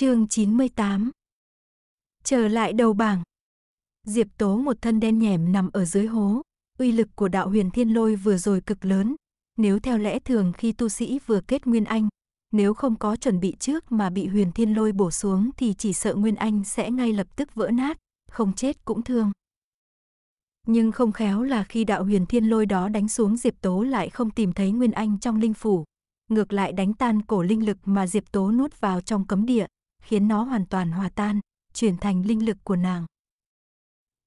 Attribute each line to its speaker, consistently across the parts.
Speaker 1: chương 98 Trở lại đầu bảng. Diệp Tố một thân đen nhẻm nằm ở dưới hố, uy lực của đạo huyền thiên lôi vừa rồi cực lớn. Nếu theo lẽ thường khi tu sĩ vừa kết Nguyên Anh, nếu không có chuẩn bị trước mà bị huyền thiên lôi bổ xuống thì chỉ sợ Nguyên Anh sẽ ngay lập tức vỡ nát, không chết cũng thương. Nhưng không khéo là khi đạo huyền thiên lôi đó đánh xuống Diệp Tố lại không tìm thấy Nguyên Anh trong linh phủ, ngược lại đánh tan cổ linh lực mà Diệp Tố nuốt vào trong cấm địa, khiến nó hoàn toàn hòa tan, chuyển thành linh lực của nàng.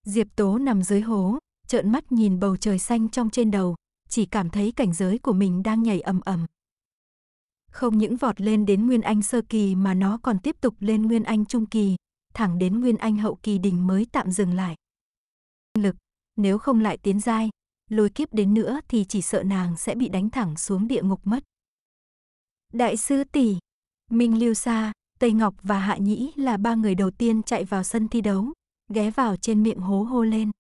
Speaker 1: Diệp Tố nằm dưới hố, trợn mắt nhìn bầu trời xanh trong trên đầu, chỉ cảm thấy cảnh giới của mình đang nhảy ầm ầm. Không những vọt lên đến Nguyên Anh sơ kỳ mà nó còn tiếp tục lên Nguyên Anh trung kỳ, thẳng đến Nguyên Anh hậu kỳ đỉnh mới tạm dừng lại. Lực, nếu không lại tiến giai, lôi kiếp đến nữa thì chỉ sợ nàng sẽ bị đánh thẳng xuống địa ngục mất. Đại sư tỷ, Minh Lưu Sa, Tây Ngọc và Hạ Nhĩ là ba người đầu tiên chạy vào sân thi đấu, ghé vào trên miệng hố hô lên.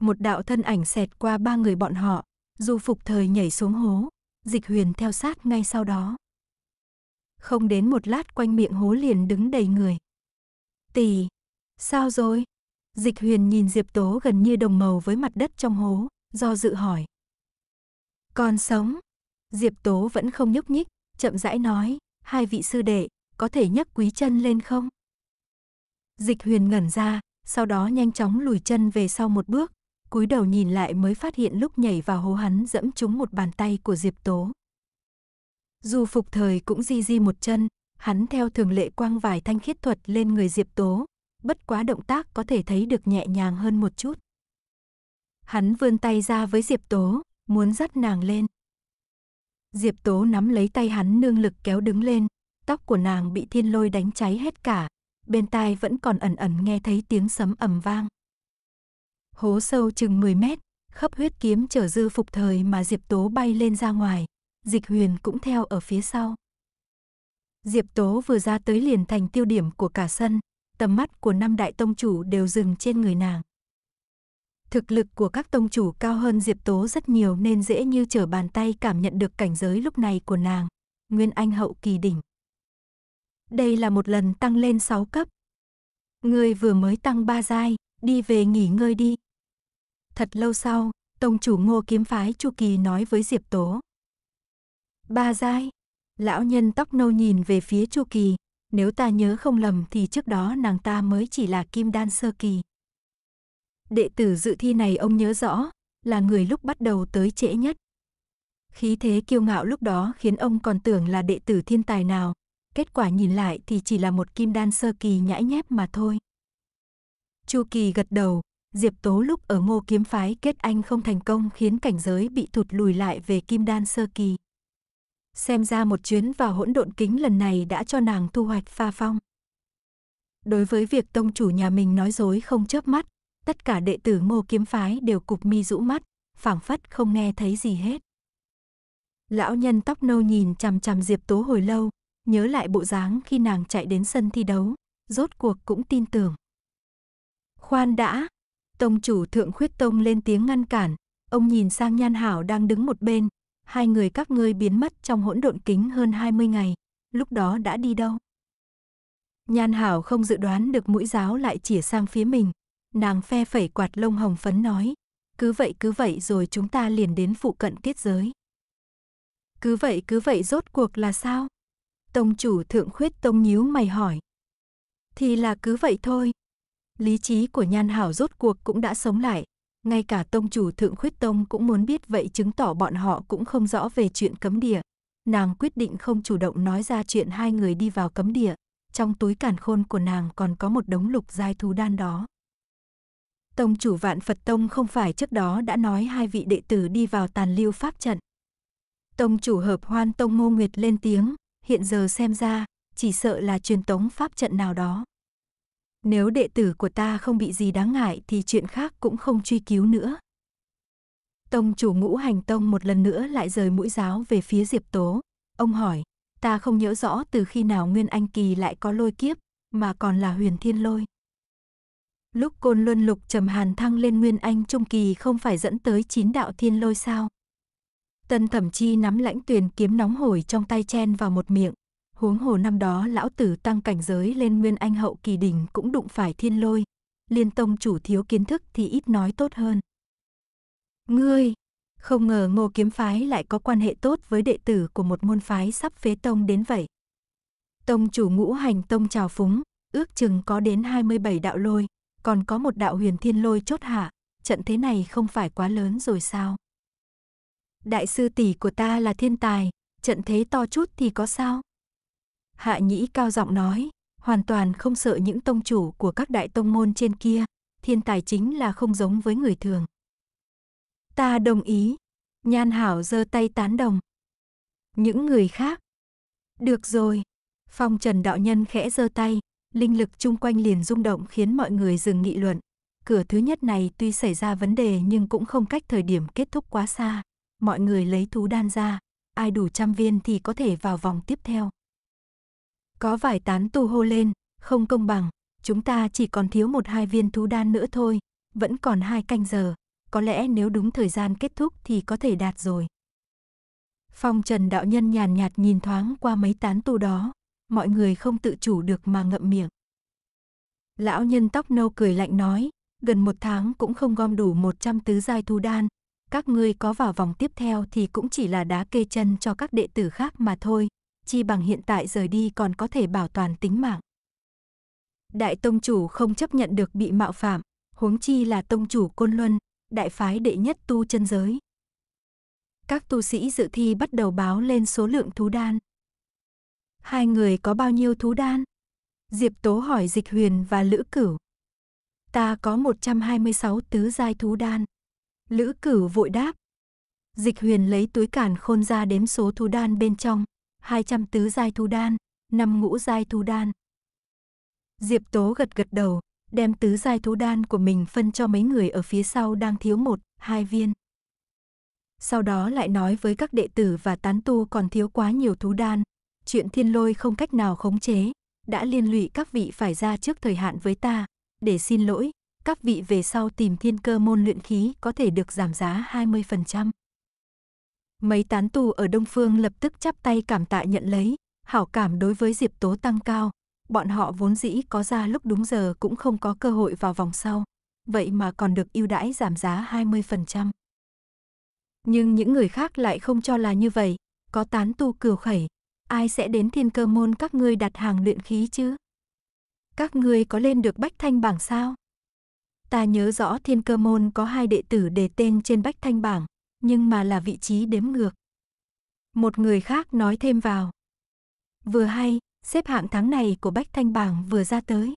Speaker 1: Một đạo thân ảnh xẹt qua ba người bọn họ, dù phục thời nhảy xuống hố, dịch huyền theo sát ngay sau đó. Không đến một lát quanh miệng hố liền đứng đầy người. Tỷ, sao rồi? Dịch huyền nhìn Diệp Tố gần như đồng màu với mặt đất trong hố, do dự hỏi. Còn sống? Diệp Tố vẫn không nhúc nhích, chậm rãi nói, hai vị sư đệ, có thể nhấc quý chân lên không? Dịch huyền ngẩn ra, sau đó nhanh chóng lùi chân về sau một bước, cúi đầu nhìn lại mới phát hiện lúc nhảy vào hố hắn dẫm trúng một bàn tay của Diệp Tố. Dù phục thời cũng di di một chân, hắn theo thường lệ quang vài thanh khiết thuật lên người Diệp Tố, bất quá động tác có thể thấy được nhẹ nhàng hơn một chút. Hắn vươn tay ra với Diệp Tố, muốn dắt nàng lên. Diệp Tố nắm lấy tay hắn nương lực kéo đứng lên, tóc của nàng bị thiên lôi đánh cháy hết cả, bên tai vẫn còn ẩn ẩn nghe thấy tiếng sấm ầm vang. Hố sâu chừng 10 mét, khắp huyết kiếm trở dư phục thời mà Diệp Tố bay lên ra ngoài, dịch huyền cũng theo ở phía sau. Diệp Tố vừa ra tới liền thành tiêu điểm của cả sân, tầm mắt của năm đại tông chủ đều dừng trên người nàng. Thực lực của các tông chủ cao hơn Diệp Tố rất nhiều nên dễ như trở bàn tay cảm nhận được cảnh giới lúc này của nàng, Nguyên Anh hậu kỳ đỉnh. Đây là một lần tăng lên 6 cấp. Người vừa mới tăng 3 giai, đi về nghỉ ngơi đi. Thật lâu sau, tông chủ Ngô Kiếm phái Chu Kỳ nói với Diệp Tố. Ba giai. Lão nhân tóc nâu nhìn về phía Chu Kỳ, nếu ta nhớ không lầm thì trước đó nàng ta mới chỉ là kim đan sơ kỳ. Đệ tử dự thi này ông nhớ rõ, là người lúc bắt đầu tới trễ nhất. Khí thế kiêu ngạo lúc đó khiến ông còn tưởng là đệ tử thiên tài nào, kết quả nhìn lại thì chỉ là một kim đan sơ kỳ nhãi nhép mà thôi. Chu Kỳ gật đầu, Diệp Tố lúc ở ngô kiếm phái kết anh không thành công khiến cảnh giới bị thụt lùi lại về kim đan sơ kỳ. Xem ra một chuyến vào hỗn độn kính lần này đã cho nàng thu hoạch pha phong. Đối với việc tông chủ nhà mình nói dối không chớp mắt, tất cả đệ tử ngô kiếm phái đều cục mi rũ mắt, phảng phất không nghe thấy gì hết. Lão nhân tóc nâu nhìn chằm chằm Diệp Tố hồi lâu, nhớ lại bộ dáng khi nàng chạy đến sân thi đấu, rốt cuộc cũng tin tưởng. Khoan đã, tông chủ thượng khuyết tông lên tiếng ngăn cản, ông nhìn sang nhan hảo đang đứng một bên, hai người các ngươi biến mất trong hỗn độn kính hơn 20 ngày, lúc đó đã đi đâu? Nhan hảo không dự đoán được mũi giáo lại chỉ sang phía mình, nàng phe phẩy quạt lông hồng phấn nói, cứ vậy cứ vậy rồi chúng ta liền đến phụ cận tiết giới. Cứ vậy cứ vậy rốt cuộc là sao? Tông chủ thượng khuyết tông nhíu mày hỏi. Thì là cứ vậy thôi. Lý trí của nhan hảo rốt cuộc cũng đã sống lại. Ngay cả tông chủ thượng khuyết tông cũng muốn biết vậy chứng tỏ bọn họ cũng không rõ về chuyện cấm địa. Nàng quyết định không chủ động nói ra chuyện hai người đi vào cấm địa. Trong túi càn khôn của nàng còn có một đống lục giai thú đan đó. Tông chủ vạn Phật Tông không phải trước đó đã nói hai vị đệ tử đi vào tàn lưu pháp trận. Tông chủ hợp hoan Tông Ngô Nguyệt lên tiếng, hiện giờ xem ra, chỉ sợ là truyền tống pháp trận nào đó. Nếu đệ tử của ta không bị gì đáng ngại thì chuyện khác cũng không truy cứu nữa. Tông chủ ngũ hành tông một lần nữa lại rời mũi giáo về phía Diệp Tố. Ông hỏi, ta không nhớ rõ từ khi nào Nguyên Anh Kỳ lại có lôi kiếp, mà còn là huyền thiên lôi. Lúc côn luân lục trầm hàn thăng lên Nguyên Anh Trung Kỳ không phải dẫn tới chín đạo thiên lôi sao? Tân thẩm chi nắm lãnh tuyền kiếm nóng hổi trong tay chen vào một miệng, huống hồ năm đó lão tử tăng cảnh giới lên nguyên anh hậu kỳ đỉnh cũng đụng phải thiên lôi, liên tông chủ thiếu kiến thức thì ít nói tốt hơn. Ngươi, không ngờ ngô kiếm phái lại có quan hệ tốt với đệ tử của một môn phái sắp phế tông đến vậy. Tông chủ ngũ hành tông trào phúng, ước chừng có đến 27 đạo lôi, còn có một đạo huyền thiên lôi chốt hạ, trận thế này không phải quá lớn rồi sao? Đại sư tỷ của ta là thiên tài, trận thế to chút thì có sao? Hạ nhĩ cao giọng nói, hoàn toàn không sợ những tông chủ của các đại tông môn trên kia, thiên tài chính là không giống với người thường. Ta đồng ý, nhan hảo giơ tay tán đồng. Những người khác. Được rồi, phong trần đạo nhân khẽ giơ tay, linh lực chung quanh liền rung động khiến mọi người dừng nghị luận. Cửa thứ nhất này tuy xảy ra vấn đề nhưng cũng không cách thời điểm kết thúc quá xa. Mọi người lấy thú đan ra, ai đủ trăm viên thì có thể vào vòng tiếp theo. Có vài tán tu hô lên, không công bằng, chúng ta chỉ còn thiếu một hai viên thú đan nữa thôi, vẫn còn hai canh giờ, có lẽ nếu đúng thời gian kết thúc thì có thể đạt rồi. Phong Trần đạo nhân nhàn nhạt nhìn thoáng qua mấy tán tu đó, mọi người không tự chủ được mà ngậm miệng. Lão nhân tóc nâu cười lạnh nói, gần một tháng cũng không gom đủ 100 tứ giai thú đan, các ngươi có vào vòng tiếp theo thì cũng chỉ là đá kê chân cho các đệ tử khác mà thôi, chi bằng hiện tại rời đi còn có thể bảo toàn tính mạng. Đại tông chủ không chấp nhận được bị mạo phạm, huống chi là tông chủ Côn Luân, đại phái đệ nhất tu chân giới. Các tu sĩ dự thi bắt đầu báo lên số lượng thú đan. Hai người có bao nhiêu thú đan? Diệp Tố hỏi Dịch Huyền và Lữ Cửu. Ta có 126 tứ giai thú đan. Lữ Cửu vội đáp. Dịch Huyền lấy túi cản khôn ra đếm số thú đan bên trong, 200 tứ giai thú đan, 5 ngũ giai thú đan. Diệp Tố gật gật đầu, đem tứ giai thú đan của mình phân cho mấy người ở phía sau đang thiếu một, hai viên. Sau đó lại nói với các đệ tử và tán tu còn thiếu quá nhiều thú đan, chuyện thiên lôi không cách nào khống chế, đã liên lụy các vị phải ra trước thời hạn với ta, để xin lỗi, các vị về sau tìm thiên cơ môn luyện khí có thể được giảm giá 20%. Mấy tán tu ở Đông Phương lập tức chắp tay cảm tạ nhận lấy, hảo cảm đối với Diệp Tố tăng cao, bọn họ vốn dĩ có ra lúc đúng giờ cũng không có cơ hội vào vòng sau, vậy mà còn được ưu đãi giảm giá 20%. Nhưng những người khác lại không cho là như vậy, có tán tu cừu khẩy, ai sẽ đến thiên cơ môn các ngươi đặt hàng luyện khí chứ? Các ngươi có lên được bách thanh bảng sao? Ta nhớ rõ thiên cơ môn có hai đệ tử đề tên trên bách thanh bảng, nhưng mà là vị trí đếm ngược. Một người khác nói thêm vào. Vừa hay, xếp hạng tháng này của Bách Thanh Bảng vừa ra tới.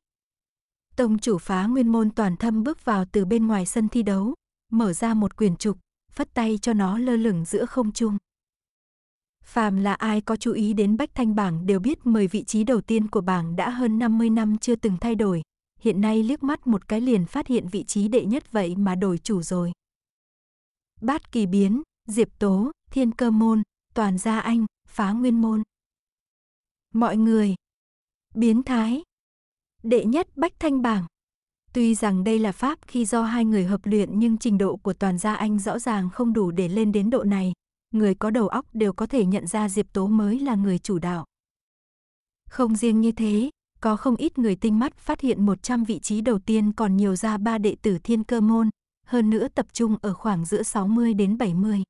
Speaker 1: Tông chủ phá nguyên môn toàn thâm bước vào từ bên ngoài sân thi đấu, mở ra một quyển trục, phất tay cho nó lơ lửng giữa không trung. Phàm là ai có chú ý đến Bách Thanh bảng đều biết 10 vị trí đầu tiên của bảng đã hơn 50 năm chưa từng thay đổi, hiện nay liếc mắt một cái liền phát hiện vị trí đệ nhất vậy mà đổi chủ rồi. Bát kỳ biến, Diệp Tố, Thiên Cơ Môn, Toàn Gia Anh, Phá Nguyên Môn. Mọi người. Biến thái. Đệ nhất Bách Thanh Bảng. Tuy rằng đây là pháp khi do hai người hợp luyện nhưng trình độ của Toàn Gia Anh rõ ràng không đủ để lên đến độ này. Người có đầu óc đều có thể nhận ra Diệp Tố mới là người chủ đạo. Không riêng như thế, có không ít người tinh mắt phát hiện 100 vị trí đầu tiên còn nhiều ra ba đệ tử thiên cơ môn, hơn nữa tập trung ở khoảng giữa 60 đến 70.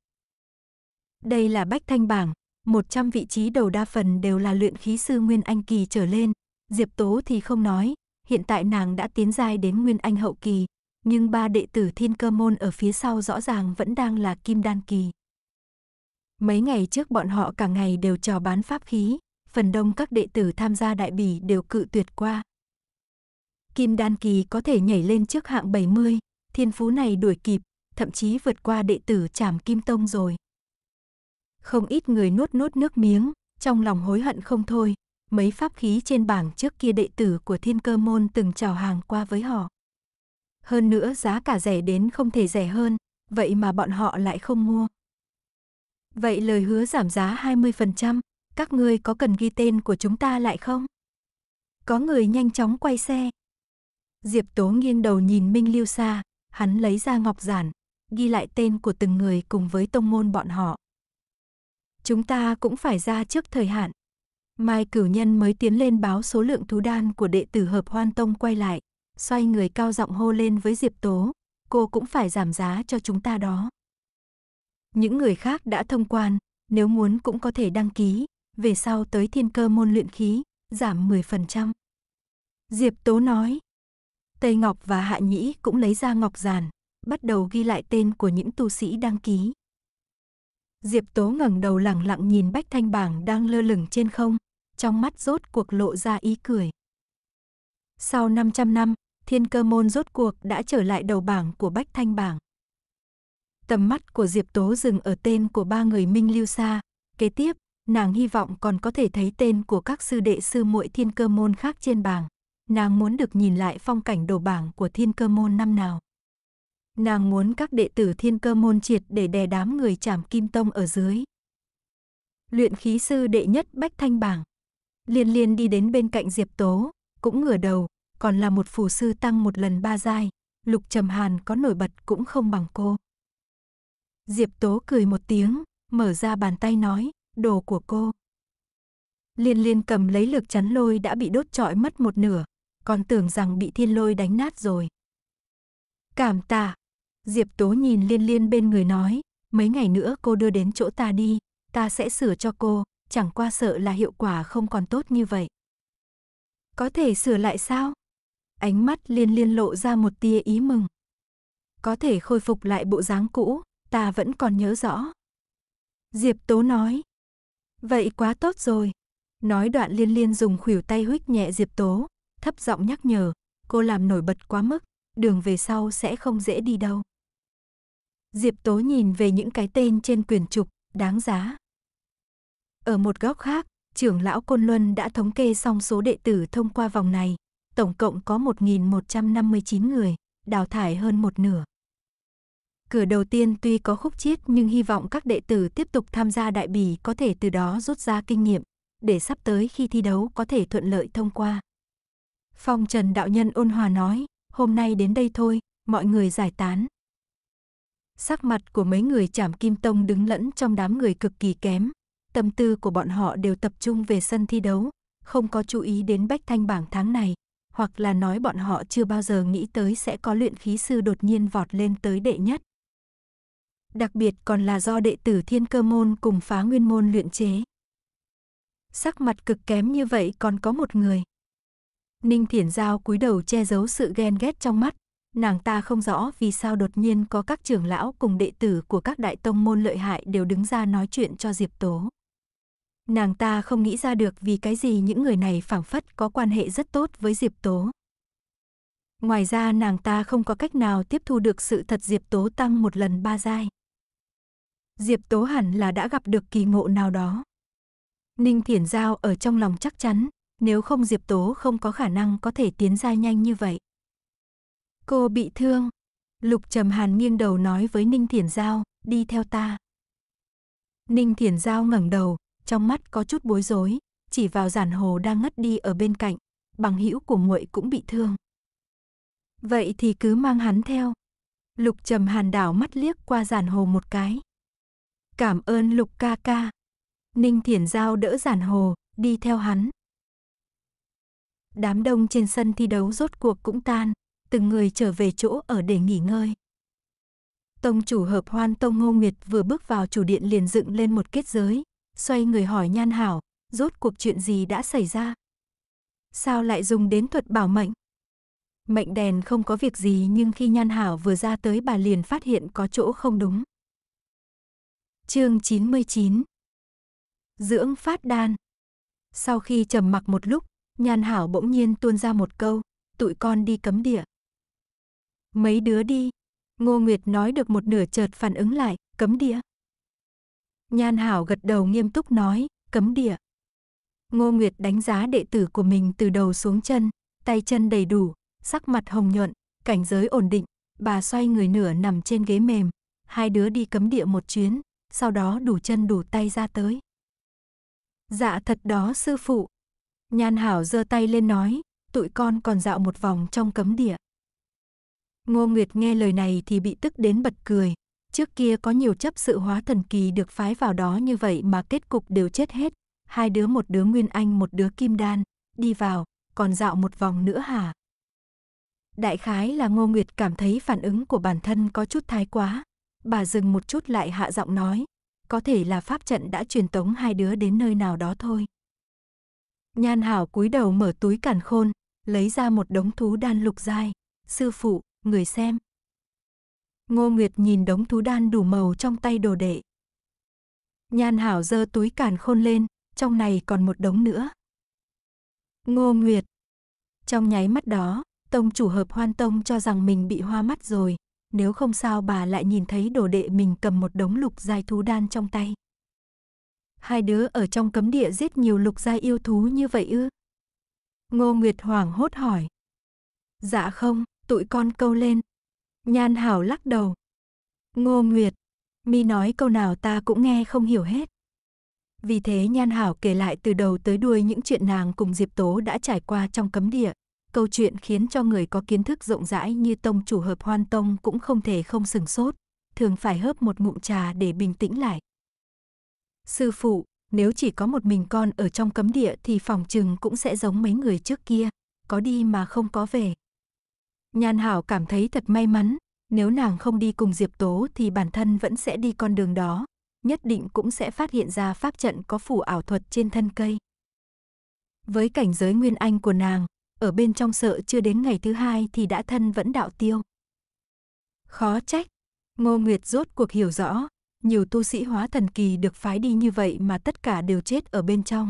Speaker 1: Đây là Bách Thanh Bảng, 100 vị trí đầu đa phần đều là luyện khí sư Nguyên Anh Kỳ trở lên, Diệp Tố thì không nói, hiện tại nàng đã tiến giai đến Nguyên Anh Hậu Kỳ, nhưng ba đệ tử thiên cơ môn ở phía sau rõ ràng vẫn đang là Kim Đan Kỳ. Mấy ngày trước bọn họ cả ngày đều trò bán pháp khí, phần đông các đệ tử tham gia đại bỉ đều cự tuyệt qua. Kim Đan Kỳ có thể nhảy lên trước hạng 70, thiên phú này đuổi kịp, thậm chí vượt qua đệ tử Trảm Kim Tông rồi. Không ít người nuốt nuốt nước miếng, trong lòng hối hận không thôi, mấy pháp khí trên bảng trước kia đệ tử của Thiên Cơ môn từng chào hàng qua với họ. Hơn nữa giá cả rẻ đến không thể rẻ hơn, vậy mà bọn họ lại không mua. Vậy lời hứa giảm giá 20%, các ngươi có cần ghi tên của chúng ta lại không? Có người nhanh chóng quay xe. Diệp Tố nghiêng đầu nhìn Minh Lưu Sa, hắn lấy ra ngọc giản, ghi lại tên của từng người cùng với tông môn bọn họ. Chúng ta cũng phải ra trước thời hạn. Mai cửu nhân mới tiến lên báo số lượng thú đan của đệ tử hợp hoan tông quay lại, xoay người cao giọng hô lên với Diệp Tố, cô cũng phải giảm giá cho chúng ta đó. Những người khác đã thông quan, nếu muốn cũng có thể đăng ký, về sau tới thiên cơ môn luyện khí, giảm 10%. Diệp Tố nói. Tây Ngọc và Hạ Nhĩ cũng lấy ra ngọc giản, bắt đầu ghi lại tên của những tu sĩ đăng ký. Diệp Tố ngẩng đầu lẳng lặng nhìn Bách Thanh bảng đang lơ lửng trên không, trong mắt rốt cuộc lộ ra ý cười. Sau 500 năm, Thiên Cơ Môn rốt cuộc đã trở lại đầu bảng của Bách Thanh bảng. Tầm mắt của Diệp Tố dừng ở tên của ba người Minh Lưu Sa, kế tiếp, nàng hy vọng còn có thể thấy tên của các sư đệ sư muội Thiên Cơ Môn khác trên bảng. Nàng muốn được nhìn lại phong cảnh đồ bảng của Thiên Cơ Môn năm nào. Nàng muốn các đệ tử Thiên Cơ Môn triệt để đè đám người chảm kim tông ở dưới. Luyện khí sư đệ nhất Bách Thanh bảng. Liên liên đi đến bên cạnh Diệp Tố, cũng ngửa đầu, còn là một phù sư tăng một lần ba giai, Lục Trầm Hàn có nổi bật cũng không bằng cô. Diệp Tố cười một tiếng, mở ra bàn tay nói, đồ của cô. Liên liên cầm lấy lực chắn lôi đã bị đốt trọi mất một nửa, còn tưởng rằng bị thiên lôi đánh nát rồi. Cảm tạ. Diệp Tố nhìn liên liên bên người nói, mấy ngày nữa cô đưa đến chỗ ta đi, ta sẽ sửa cho cô, chẳng qua sợ là hiệu quả không còn tốt như vậy. Có thể sửa lại sao? Ánh mắt liên liên lộ ra một tia ý mừng. Có thể khôi phục lại bộ dáng cũ, ta vẫn còn nhớ rõ. Diệp Tố nói. Vậy quá tốt rồi. Nói đoạn liên liên dùng khuỷu tay huých nhẹ Diệp Tố, thấp giọng nhắc nhở, cô làm nổi bật quá mức, đường về sau sẽ không dễ đi đâu. Diệp Tố nhìn về những cái tên trên quyển trục, đáng giá. Ở một góc khác, trưởng lão Côn Luân đã thống kê xong số đệ tử thông qua vòng này, tổng cộng có 1.159 người, đào thải hơn một nửa. Cửa đầu tiên tuy có khúc chiết nhưng hy vọng các đệ tử tiếp tục tham gia đại bỉ có thể từ đó rút ra kinh nghiệm, để sắp tới khi thi đấu có thể thuận lợi thông qua. Phong Trần Đạo Nhân ôn hòa nói, hôm nay đến đây thôi, mọi người giải tán. Sắc mặt của mấy người chảm kim tông đứng lẫn trong đám người cực kỳ kém, tâm tư của bọn họ đều tập trung về sân thi đấu, không có chú ý đến bách thanh bảng tháng này, hoặc là nói bọn họ chưa bao giờ nghĩ tới sẽ có luyện khí sư đột nhiên vọt lên tới đệ nhất. Đặc biệt còn là do đệ tử thiên cơ môn cùng phá nguyên môn luyện chế. Sắc mặt cực kém như vậy còn có một người. Ninh Thiển Giao cúi đầu che giấu sự ghen ghét trong mắt, nàng ta không rõ vì sao đột nhiên có các trưởng lão cùng đệ tử của các đại tông môn lợi hại đều đứng ra nói chuyện cho Diệp Tố. Nàng ta không nghĩ ra được vì cái gì những người này phảng phất có quan hệ rất tốt với Diệp Tố. Ngoài ra nàng ta không có cách nào tiếp thu được sự thật Diệp Tố tăng một lần ba giai. Diệp Tố hẳn là đã gặp được kỳ ngộ nào đó. Ninh Thiển Giao ở trong lòng chắc chắn, nếu không Diệp Tố không có khả năng có thể tiến ra nhanh như vậy. Cô bị thương. Lục Trầm Hàn nghiêng đầu nói với Ninh Thiển Giao, đi theo ta. Ninh Thiển Giao ngẩng đầu, trong mắt có chút bối rối, chỉ vào giản hồ đang ngất đi ở bên cạnh, bằng hữu của muội cũng bị thương. Vậy thì cứ mang hắn theo. Lục Trầm Hàn đảo mắt liếc qua giản hồ một cái. Cảm ơn Lục ca ca. Ninh Thiển Giao đỡ giản hồ, đi theo hắn. Đám đông trên sân thi đấu rốt cuộc cũng tan, từng người trở về chỗ ở để nghỉ ngơi. Tông chủ hợp hoan Tông Ngô Nguyệt vừa bước vào chủ điện liền dựng lên một kết giới, xoay người hỏi Nhan Hảo, rốt cuộc chuyện gì đã xảy ra? Sao lại dùng đến thuật bảo mệnh? Mệnh đèn không có việc gì nhưng khi Nhan Hảo vừa ra tới bà liền phát hiện có chỗ không đúng chương 99 Dưỡng phát đan Sau khi trầm mặc một lúc, Nhan Hảo bỗng nhiên tuôn ra một câu, tụi con đi cấm địa. Mấy đứa đi. Ngô Nguyệt nói được một nửa chợt phản ứng lại, cấm địa. Nhan Hảo gật đầu nghiêm túc nói, cấm địa. Ngô Nguyệt đánh giá đệ tử của mình từ đầu xuống chân, tay chân đầy đủ, sắc mặt hồng nhuận, cảnh giới ổn định, bà xoay người nửa nằm trên ghế mềm, hai đứa đi cấm địa một chuyến, sau đó đủ chân đủ tay ra tới. Dạ thật đó sư phụ. Nhan Hảo giơ tay lên nói, tụi con còn dạo một vòng trong cấm địa. Ngô Nguyệt nghe lời này thì bị tức đến bật cười, trước kia có nhiều chấp sự hóa thần kỳ được phái vào đó như vậy mà kết cục đều chết hết, hai đứa một đứa Nguyên Anh một đứa Kim Đan, đi vào, còn dạo một vòng nữa hả? Đại khái là Ngô Nguyệt cảm thấy phản ứng của bản thân có chút thái quá. Bà dừng một chút lại hạ giọng nói, có thể là pháp trận đã truyền tống hai đứa đến nơi nào đó thôi. Nhan Hảo cúi đầu mở túi càn khôn, lấy ra một đống thú đan lục dai, Sư phụ, người xem. Ngô Nguyệt nhìn đống thú đan đủ màu trong tay đồ đệ. Nhan Hảo giơ túi càn khôn lên, trong này còn một đống nữa. Ngô Nguyệt. Trong nháy mắt đó, tông chủ hợp hoan tông cho rằng mình bị hoa mắt rồi, nếu không sao bà lại nhìn thấy đồ đệ mình cầm một đống lục giai thú đan trong tay. Hai đứa ở trong cấm địa giết nhiều lục giai yêu thú như vậy ư? Ngô Nguyệt hoảng hốt hỏi. Dạ không, tụi con câu lên. Nhan Hảo lắc đầu. Ngô Nguyệt, mi nói câu nào ta cũng nghe không hiểu hết. Vì thế Nhan Hảo kể lại từ đầu tới đuôi những chuyện nàng cùng Diệp Tố đã trải qua trong cấm địa. Câu chuyện khiến cho người có kiến thức rộng rãi như tông chủ hợp hoan tông cũng không thể không sừng sốt, thường phải hớp một ngụm trà để bình tĩnh lại. Sư phụ, nếu chỉ có một mình con ở trong cấm địa thì phòng trừng cũng sẽ giống mấy người trước kia, có đi mà không có về. Nhan Hảo cảm thấy thật may mắn, nếu nàng không đi cùng Diệp Tố thì bản thân vẫn sẽ đi con đường đó, nhất định cũng sẽ phát hiện ra pháp trận có phủ ảo thuật trên thân cây. Với cảnh giới nguyên anh của nàng, ở bên trong sợ chưa đến ngày thứ hai thì đã thân vẫn đạo tiêu. Khó trách, Ngô Nguyệt rốt cuộc hiểu rõ, nhiều tu sĩ hóa thần kỳ được phái đi như vậy mà tất cả đều chết ở bên trong.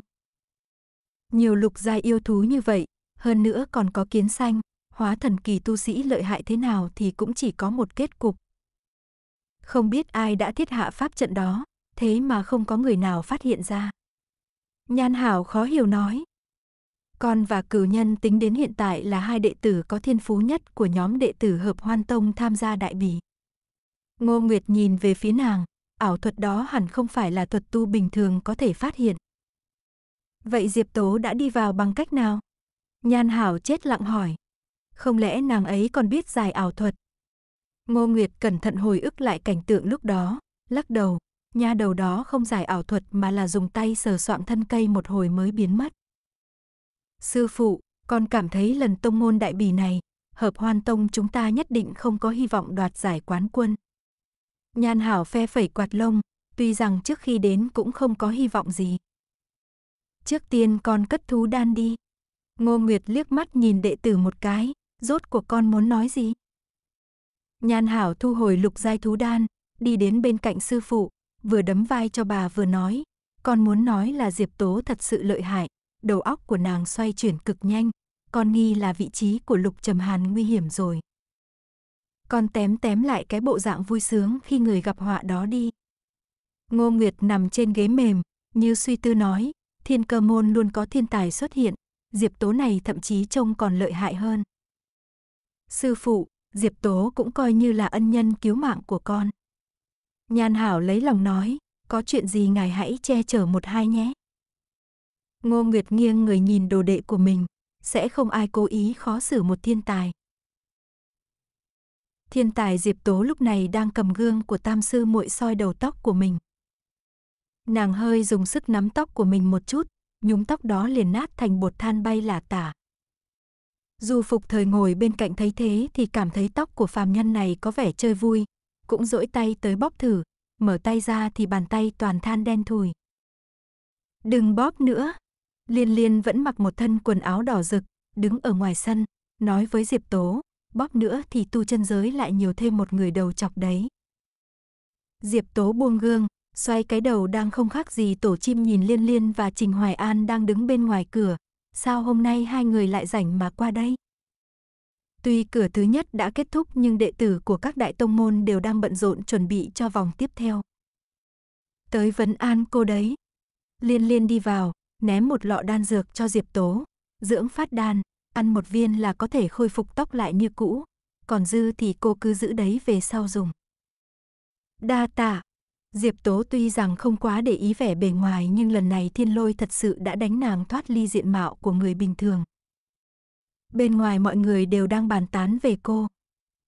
Speaker 1: Nhiều lục giai yêu thú như vậy, hơn nữa còn có kiến xanh, hóa thần kỳ tu sĩ lợi hại thế nào thì cũng chỉ có một kết cục. Không biết ai đã thiết hạ pháp trận đó, thế mà không có người nào phát hiện ra. Nhan Hảo khó hiểu nói. Con và cửu nhân tính đến hiện tại là hai đệ tử có thiên phú nhất của nhóm đệ tử hợp hoan tông tham gia đại bỉ. Ngô Nguyệt nhìn về phía nàng, ảo thuật đó hẳn không phải là thuật tu bình thường có thể phát hiện. Vậy Diệp Tố đã đi vào bằng cách nào? Nhan Hảo chết lặng hỏi. Không lẽ nàng ấy còn biết giải ảo thuật? Ngô Nguyệt cẩn thận hồi ức lại cảnh tượng lúc đó, lắc đầu, nha đầu đó không giải ảo thuật mà là dùng tay sờ soạng thân cây một hồi mới biến mất. Sư phụ, con cảm thấy lần tông môn đại bỉ này, hợp hoan tông chúng ta nhất định không có hy vọng đoạt giải quán quân. Nhan Hảo phe phẩy quạt lông, tuy rằng trước khi đến cũng không có hy vọng gì. Trước tiên con cất thú đan đi. Ngô Nguyệt liếc mắt nhìn đệ tử một cái, rốt cuộc con muốn nói gì? Nhan Hảo thu hồi lục giai thú đan, đi đến bên cạnh sư phụ, vừa đấm vai cho bà vừa nói, con muốn nói là Diệp Tố thật sự lợi hại, đầu óc của nàng xoay chuyển cực nhanh, con nghi là vị trí của Lục Trầm Hàn nguy hiểm rồi. Con tém tém lại cái bộ dạng vui sướng khi người gặp họa đó đi. Ngô Nguyệt nằm trên ghế mềm, như suy tư nói, thiên cơ môn luôn có thiên tài xuất hiện, Diệp Tố này thậm chí trông còn lợi hại hơn. Sư phụ, Diệp Tố cũng coi như là ân nhân cứu mạng của con. Nhan Hảo lấy lòng nói, có chuyện gì ngài hãy che chở một hai nhé. Ngô Nguyệt nghiêng người nhìn đồ đệ của mình, sẽ không ai cố ý khó xử một thiên tài. Thiên tài Diệp Tố lúc này đang cầm gương của tam sư muội soi đầu tóc của mình. Nàng hơi dùng sức nắm tóc của mình một chút, nhúng tóc đó liền nát thành bột than bay lả tả. Dù phục thời ngồi bên cạnh thấy thế thì cảm thấy tóc của phàm nhân này có vẻ chơi vui, cũng dỗi tay tới bóp thử, mở tay ra thì bàn tay toàn than đen thùi. Đừng bóp nữa. Liên Liên vẫn mặc một thân quần áo đỏ rực, đứng ở ngoài sân, nói với Diệp Tố, bóp nữa thì tu chân giới lại nhiều thêm một người đầu chọc đấy. Diệp Tố buông gương, xoay cái đầu đang không khác gì tổ chim nhìn Liên Liên và Trình Hoài An đang đứng bên ngoài cửa, sao hôm nay hai người lại rảnh mà qua đây? Tuy cửa thứ nhất đã kết thúc nhưng đệ tử của các đại tông môn đều đang bận rộn chuẩn bị cho vòng tiếp theo. Tới vấn an cô đấy. Liên liên đi vào, ném một lọ đan dược cho Diệp Tố, dưỡng phát đan, ăn một viên là có thể khôi phục tóc lại như cũ, còn dư thì cô cứ giữ đấy về sau dùng. Đa tạ. Diệp Tố tuy rằng không quá để ý vẻ bề ngoài nhưng lần này thiên lôi thật sự đã đánh nàng thoát ly diện mạo của người bình thường. Bên ngoài mọi người đều đang bàn tán về cô.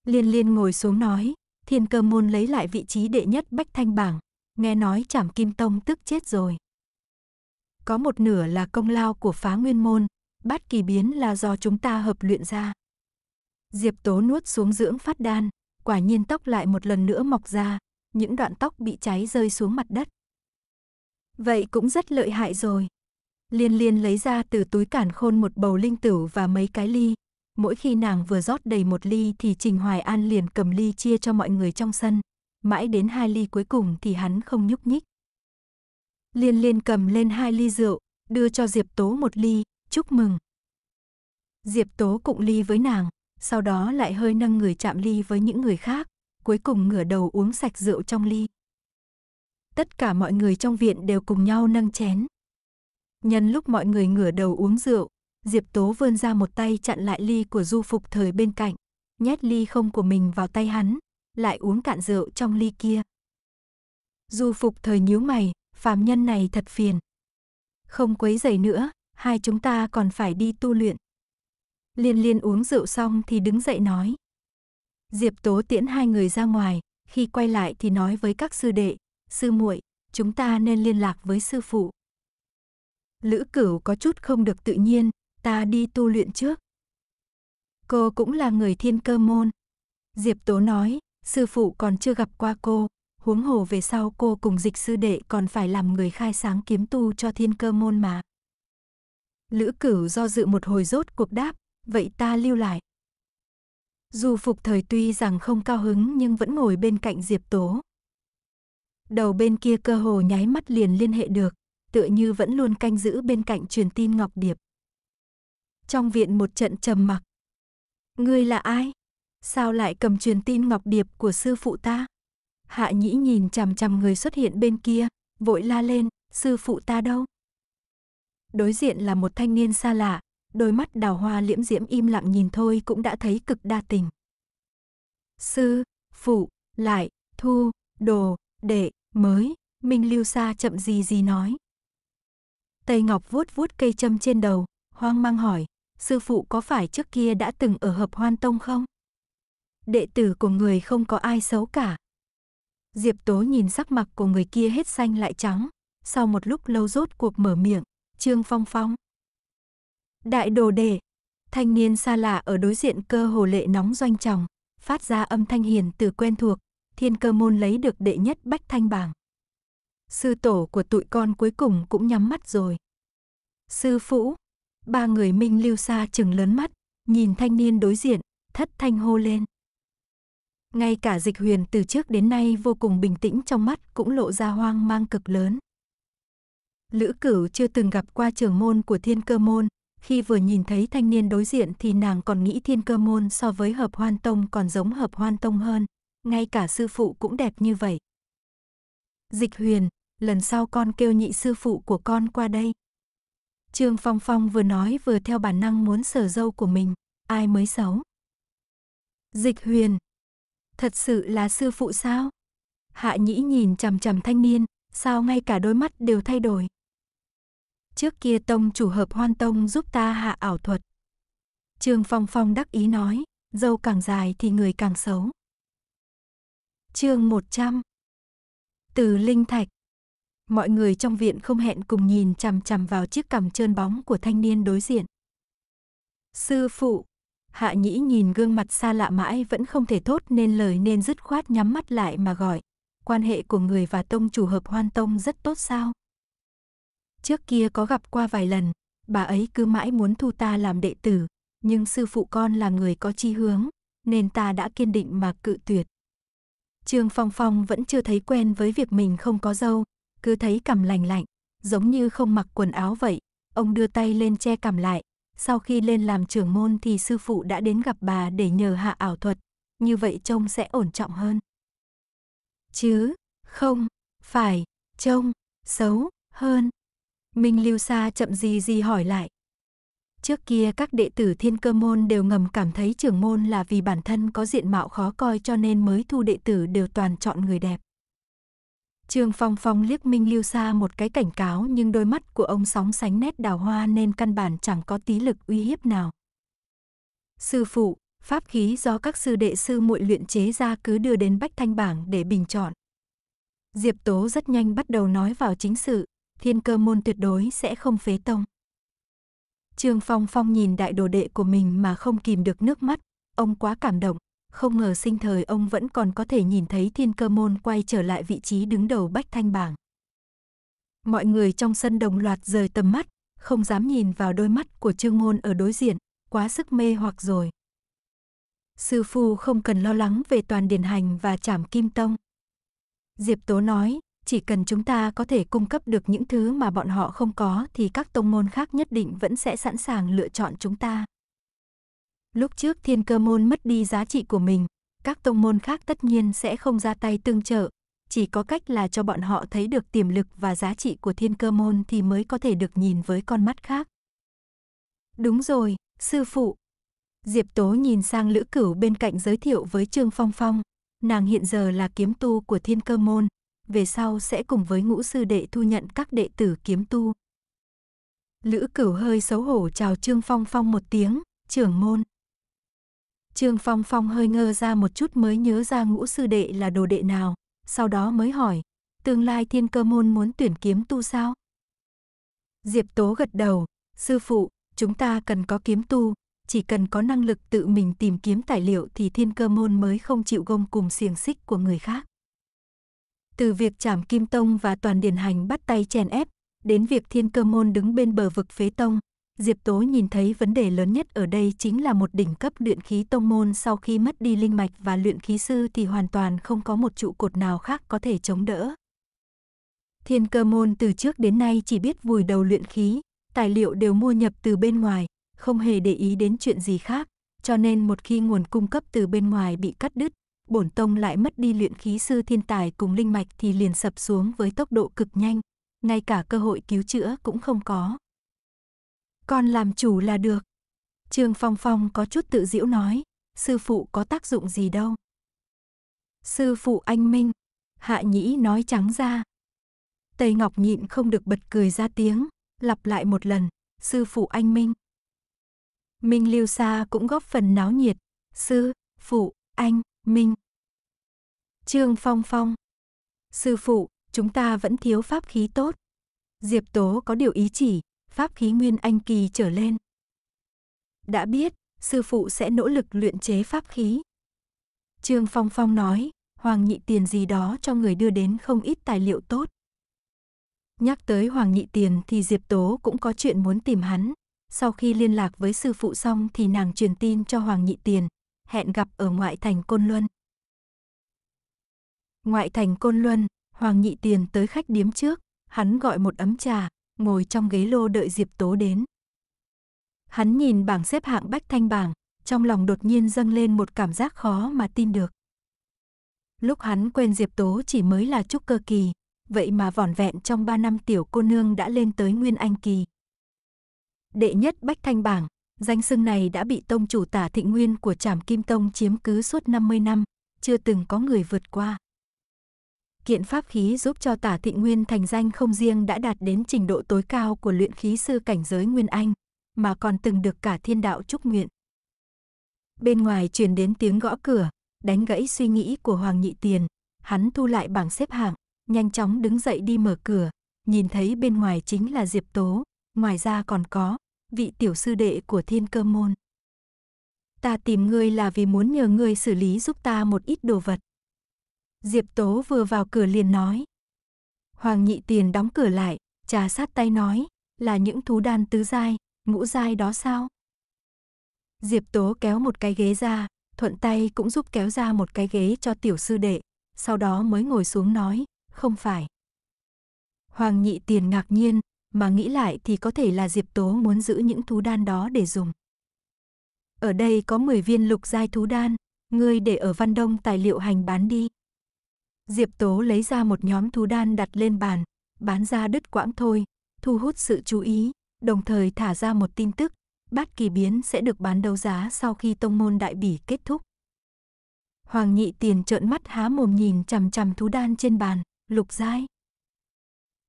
Speaker 1: Liên liên ngồi xuống nói, thiên cơ môn lấy lại vị trí đệ nhất bách thanh bảng, nghe nói chảm kim tông tức chết rồi. Có một nửa là công lao của phá nguyên môn, bát kỳ biến là do chúng ta hợp luyện ra. Diệp Tố nuốt xuống dưỡng phát đan, quả nhiên tóc lại một lần nữa mọc ra, những đoạn tóc bị cháy rơi xuống mặt đất. Vậy cũng rất lợi hại rồi. Liên liên lấy ra từ túi cản khôn một bầu linh tửu và mấy cái ly. Mỗi khi nàng vừa rót đầy một ly thì Trình Hoài An liền cầm ly chia cho mọi người trong sân. Mãi đến hai ly cuối cùng thì hắn không nhúc nhích. Liên liên cầm lên hai ly rượu, đưa cho Diệp Tố một ly, chúc mừng. Diệp Tố cụng ly với nàng, sau đó lại hơi nâng người chạm ly với những người khác, cuối cùng ngửa đầu uống sạch rượu trong ly. Tất cả mọi người trong viện đều cùng nhau nâng chén. Nhân lúc mọi người ngửa đầu uống rượu, Diệp Tố vươn ra một tay chặn lại ly của Du Phục Thời bên cạnh, nhét ly không của mình vào tay hắn, lại uống cạn rượu trong ly kia. Du Phục Thời nhíu mày, phàm nhân này thật phiền. Không quấy rầy nữa, hai chúng ta còn phải đi tu luyện. Liên liên uống rượu xong thì đứng dậy nói. Diệp Tố tiễn hai người ra ngoài, khi quay lại thì nói với các sư đệ, sư muội, chúng ta nên liên lạc với sư phụ. Lữ cửu có chút không được tự nhiên, ta đi tu luyện trước. Cô cũng là người thiên cơ môn. Diệp Tố nói, sư phụ còn chưa gặp qua cô, huống hồ về sau cô cùng dịch sư đệ còn phải làm người khai sáng kiếm tu cho thiên cơ môn mà. Lữ cửu do dự một hồi rốt cuộc đáp, vậy ta lưu lại. Dù phục thời tuy rằng không cao hứng nhưng vẫn ngồi bên cạnh Diệp Tố. Đầu bên kia cơ hồ nháy mắt liền liên hệ được, tựa như vẫn luôn canh giữ bên cạnh truyền tin Ngọc Điệp. Trong viện một trận trầm mặc. Ngươi là ai? Sao lại cầm truyền tin Ngọc Điệp của sư phụ ta? Hạ nhĩ nhìn chằm chằm người xuất hiện bên kia, vội la lên, sư phụ ta đâu? Đối diện là một thanh niên xa lạ, đôi mắt đào hoa liễm diễm im lặng nhìn thôi cũng đã thấy cực đa tình. Sư, phụ, lại, thu, đồ, đệ, mới, Minh Lưu Sa chậm gì gì nói. Tây Ngọc vuốt vuốt cây châm trên đầu, hoang mang hỏi, sư phụ có phải trước kia đã từng ở hợp hoan tông không? Đệ tử của người không có ai xấu cả. Diệp Tố nhìn sắc mặt của người kia hết xanh lại trắng, sau một lúc lâu rốt cuộc mở miệng, Trương Phong Phong. Đại đồ đệ, thanh niên xa lạ ở đối diện cơ hồ lệ nóng doanh tròng, phát ra âm thanh hiền từ quen thuộc, thiên cơ môn lấy được đệ nhất bách thanh bảng. Sư tổ của tụi con cuối cùng cũng nhắm mắt rồi. Sư phụ, ba người minh lưu xa chừng lớn mắt, nhìn thanh niên đối diện, thất thanh hô lên. Ngay cả dịch huyền từ trước đến nay vô cùng bình tĩnh trong mắt cũng lộ ra hoang mang cực lớn. Lữ cửu chưa từng gặp qua trường môn của thiên cơ môn, khi vừa nhìn thấy thanh niên đối diện thì nàng còn nghĩ thiên cơ môn so với hợp hoan tông còn giống hợp hoan tông hơn, ngay cả sư phụ cũng đẹp như vậy. Dịch huyền, lần sau con kêu nhị sư phụ của con qua đây. Trương Phong Phong vừa nói vừa theo bản năng muốn sờ dâu của mình, ai mới xấu. Dịch huyền, thật sự là sư phụ sao? Hạ nhĩ nhìn chằm chằm thanh niên, sao ngay cả đôi mắt đều thay đổi. Trước kia tông chủ hợp hoan tông giúp ta hạ ảo thuật. Trương Phong Phong đắc ý nói, dâu càng dài thì người càng xấu. chương 100 Từ Linh Thạch Mọi người trong viện không hẹn cùng nhìn chằm chằm vào chiếc cằm trơn bóng của thanh niên đối diện. Sư phụ, Hạ Nhĩ nhìn gương mặt xa lạ mãi vẫn không thể thốt nên lời nên dứt khoát nhắm mắt lại mà gọi. Quan hệ của người và tông chủ hợp hoan tông rất tốt sao? Trước kia có gặp qua vài lần, bà ấy cứ mãi muốn thu ta làm đệ tử, nhưng sư phụ con là người có chi hướng, nên ta đã kiên định mà cự tuyệt. Trương Phong Phong vẫn chưa thấy quen với việc mình không có dâu, cứ thấy cằm lành lạnh, giống như không mặc quần áo vậy. Ông đưa tay lên che cằm lại, sau khi lên làm trưởng môn thì sư phụ đã đến gặp bà để nhờ hạ ảo thuật, như vậy trông sẽ ổn trọng hơn. Chứ, không, phải, trông, xấu, hơn. Minh Lưu Sa chậm gì gì hỏi lại. Trước kia các đệ tử thiên cơ môn đều ngầm cảm thấy trưởng môn là vì bản thân có diện mạo khó coi cho nên mới thu đệ tử đều toàn chọn người đẹp. Trương Phong Phong liếc Minh Lưu Sa một cái cảnh cáo nhưng đôi mắt của ông sóng sánh nét đào hoa nên căn bản chẳng có tí lực uy hiếp nào. Sư phụ, pháp khí do các sư đệ sư muội luyện chế ra cứ đưa đến Bách Thanh Bảng để bình chọn. Diệp Tố rất nhanh bắt đầu nói vào chính sự, thiên cơ môn tuyệt đối sẽ không phế tông. Trương Phong Phong nhìn đại đồ đệ của mình mà không kìm được nước mắt, ông quá cảm động, không ngờ sinh thời ông vẫn còn có thể nhìn thấy thiên cơ môn quay trở lại vị trí đứng đầu bách thanh bảng. Mọi người trong sân đồng loạt rời tầm mắt, không dám nhìn vào đôi mắt của Trương Môn ở đối diện, quá sức mê hoặc rồi. Sư phu không cần lo lắng về toàn điển hành và trảm kim tông. Diệp Tố nói, chỉ cần chúng ta có thể cung cấp được những thứ mà bọn họ không có thì các tông môn khác nhất định vẫn sẽ sẵn sàng lựa chọn chúng ta. Lúc trước thiên cơ môn mất đi giá trị của mình, các tông môn khác tất nhiên sẽ không ra tay tương trợ, chỉ có cách là cho bọn họ thấy được tiềm lực và giá trị của thiên cơ môn thì mới có thể được nhìn với con mắt khác. Đúng rồi, sư phụ. Diệp Tố nhìn sang Lữ Cửu bên cạnh giới thiệu với Trương Phong Phong, nàng hiện giờ là kiếm tu của thiên cơ môn, về sau sẽ cùng với ngũ sư đệ thu nhận các đệ tử kiếm tu. Lữ Cửu hơi xấu hổ chào Trương Phong Phong một tiếng, trưởng môn. Trương Phong Phong hơi ngơ ra một chút mới nhớ ra ngũ sư đệ là đồ đệ nào, sau đó mới hỏi, tương lai thiên cơ môn muốn tuyển kiếm tu sao? Diệp Tố gật đầu, sư phụ, chúng ta cần có kiếm tu, chỉ cần có năng lực tự mình tìm kiếm tài liệu thì thiên cơ môn mới không chịu gông cùng xiềng xích của người khác. Từ việc chảm kim tông và toàn điển hành bắt tay chèn ép, đến việc thiên cơ môn đứng bên bờ vực phế tông, Diệp Tố nhìn thấy vấn đề lớn nhất ở đây chính là một đỉnh cấp luyện khí tông môn sau khi mất đi linh mạch và luyện khí sư thì hoàn toàn không có một trụ cột nào khác có thể chống đỡ. Thiên cơ môn từ trước đến nay chỉ biết vùi đầu luyện khí, tài liệu đều mua nhập từ bên ngoài, không hề để ý đến chuyện gì khác, cho nên một khi nguồn cung cấp từ bên ngoài bị cắt đứt, bổn tông lại mất đi luyện khí sư thiên tài cùng linh mạch thì liền sập xuống với tốc độ cực nhanh, ngay cả cơ hội cứu chữa cũng không có. Con làm chủ là được. Trương Phong Phong có chút tự giễu nói, sư phụ có tác dụng gì đâu. Sư phụ anh Minh, Hạ Nhĩ nói trắng ra. Tây Ngọc nhịn không được bật cười ra tiếng, lặp lại một lần, sư phụ anh Minh. Minh Lưu Sa cũng góp phần náo nhiệt, sư, phụ, anh, Minh. Trương Phong Phong. Sư phụ, chúng ta vẫn thiếu pháp khí tốt. Diệp Tố có điều ý chỉ, pháp khí nguyên anh kỳ trở lên. Đã biết, sư phụ sẽ nỗ lực luyện chế pháp khí. Trương Phong Phong nói, Hoàng Nhị Tiền gì đó cho người đưa đến không ít tài liệu tốt. Nhắc tới Hoàng Nhị Tiền thì Diệp Tố cũng có chuyện muốn tìm hắn. Sau khi liên lạc với sư phụ xong thì nàng truyền tin cho Hoàng Nhị Tiền, hẹn gặp ở ngoại thành Côn Luân. Ngoại thành Côn Luân, Hoàng Nhị Tiền tới khách điếm trước, hắn gọi một ấm trà, ngồi trong ghế lô đợi Diệp Tố đến. Hắn nhìn bảng xếp hạng bách thanh bảng, trong lòng đột nhiên dâng lên một cảm giác khó mà tin được. Lúc hắn quen Diệp Tố chỉ mới là trúc cơ kỳ, vậy mà vỏn vẹn trong 3 năm tiểu cô nương đã lên tới nguyên anh kỳ. Đệ nhất bách thanh bảng, danh xưng này đã bị tông chủ tả thịnh nguyên của trảm kim tông chiếm cứ suốt 50 năm, chưa từng có người vượt qua kiện pháp khí giúp cho tả thị nguyên thành danh không riêng đã đạt đến trình độ tối cao của luyện khí sư cảnh giới Nguyên Anh, mà còn từng được cả thiên đạo chúc nguyện. Bên ngoài truyền đến tiếng gõ cửa, đánh gãy suy nghĩ của Hoàng Nhị Tiền, hắn thu lại bảng xếp hạng, nhanh chóng đứng dậy đi mở cửa, nhìn thấy bên ngoài chính là Diệp Tố, ngoài ra còn có vị tiểu sư đệ của Thiên Cơ môn. Ta tìm ngươi là vì muốn nhờ ngươi xử lý giúp ta một ít đồ vật. Diệp Tố vừa vào cửa liền nói. Hoàng nhị tiền đóng cửa lại, trà sát tay nói, là những thú đan tứ giai, ngũ giai đó sao? Diệp Tố kéo một cái ghế ra, thuận tay cũng giúp kéo ra một cái ghế cho tiểu sư đệ, sau đó mới ngồi xuống nói, không phải. Hoàng nhị tiền ngạc nhiên, mà nghĩ lại thì có thể là Diệp Tố muốn giữ những thú đan đó để dùng. Ở đây có 10 viên lục giai thú đan, ngươi để ở Văn Đông tài liệu hành bán đi. Diệp Tố lấy ra một nhóm thú đan đặt lên bàn, bán ra đứt quãng thôi, thu hút sự chú ý, đồng thời thả ra một tin tức, bát kỳ biến sẽ được bán đấu giá sau khi tông môn đại bỉ kết thúc. Hoàng nhị tiền trợn mắt há mồm nhìn chằm chằm thú đan trên bàn, lục giai.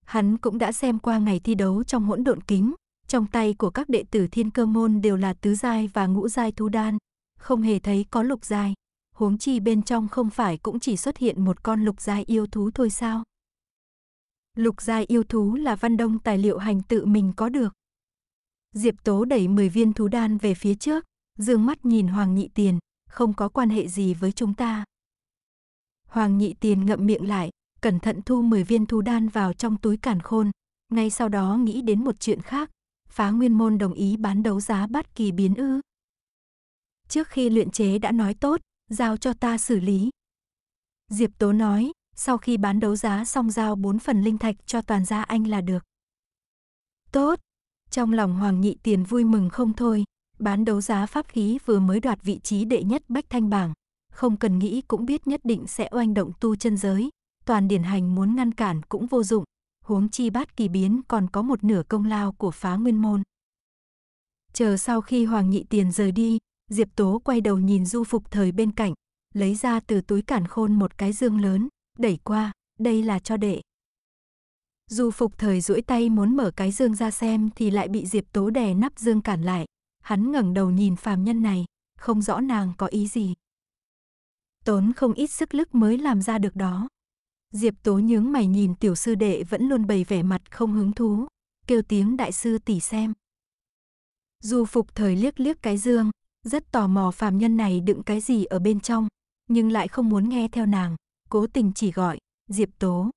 Speaker 1: Hắn cũng đã xem qua ngày thi đấu trong hỗn độn kính, trong tay của các đệ tử thiên cơ môn đều là tứ giai và ngũ giai thú đan, không hề thấy có lục giai huống chi bên trong không phải cũng chỉ xuất hiện một con lục giai yêu thú thôi sao? Lục giai yêu thú là Văn Đông tài liệu hành tự mình có được. Diệp Tố đẩy 10 viên thú đan về phía trước, dương mắt nhìn Hoàng Nhị Tiền, không có quan hệ gì với chúng ta. Hoàng Nhị Tiền ngậm miệng lại, cẩn thận thu 10 viên thú đan vào trong túi càn khôn, ngay sau đó nghĩ đến một chuyện khác, phá nguyên môn đồng ý bán đấu giá bát kỳ biến ư. Trước khi luyện chế đã nói tốt, giao cho ta xử lý. Diệp Tố nói, sau khi bán đấu giá xong giao 4 phần linh thạch cho toàn gia anh là được. Tốt, trong lòng Hoàng Nhị Tiền vui mừng không thôi, bán đấu giá pháp khí vừa mới đoạt vị trí đệ nhất bách thanh bảng, không cần nghĩ cũng biết nhất định sẽ oanh động tu chân giới, toàn điển hành muốn ngăn cản cũng vô dụng, huống chi bát kỳ biến còn có một nửa công lao của phá nguyên môn. Chờ sau khi Hoàng Nhị Tiền rời đi, Diệp Tố quay đầu nhìn Du Phục Thời bên cạnh, lấy ra từ túi cản khôn một cái dương lớn, đẩy qua, đây là cho đệ. Du Phục Thời duỗi tay muốn mở cái dương ra xem thì lại bị Diệp Tố đè nắp dương cản lại, hắn ngẩng đầu nhìn phàm nhân này, không rõ nàng có ý gì. Tốn không ít sức lực mới làm ra được đó. Diệp Tố nhướng mày nhìn tiểu sư đệ vẫn luôn bày vẻ mặt không hứng thú, kêu tiếng đại sư tỷ xem. Du Phục Thời liếc liếc cái dương, rất tò mò phàm nhân này đựng cái gì ở bên trong, nhưng lại không muốn nghe theo nàng, cố tình chỉ gọi, Diệp Tố.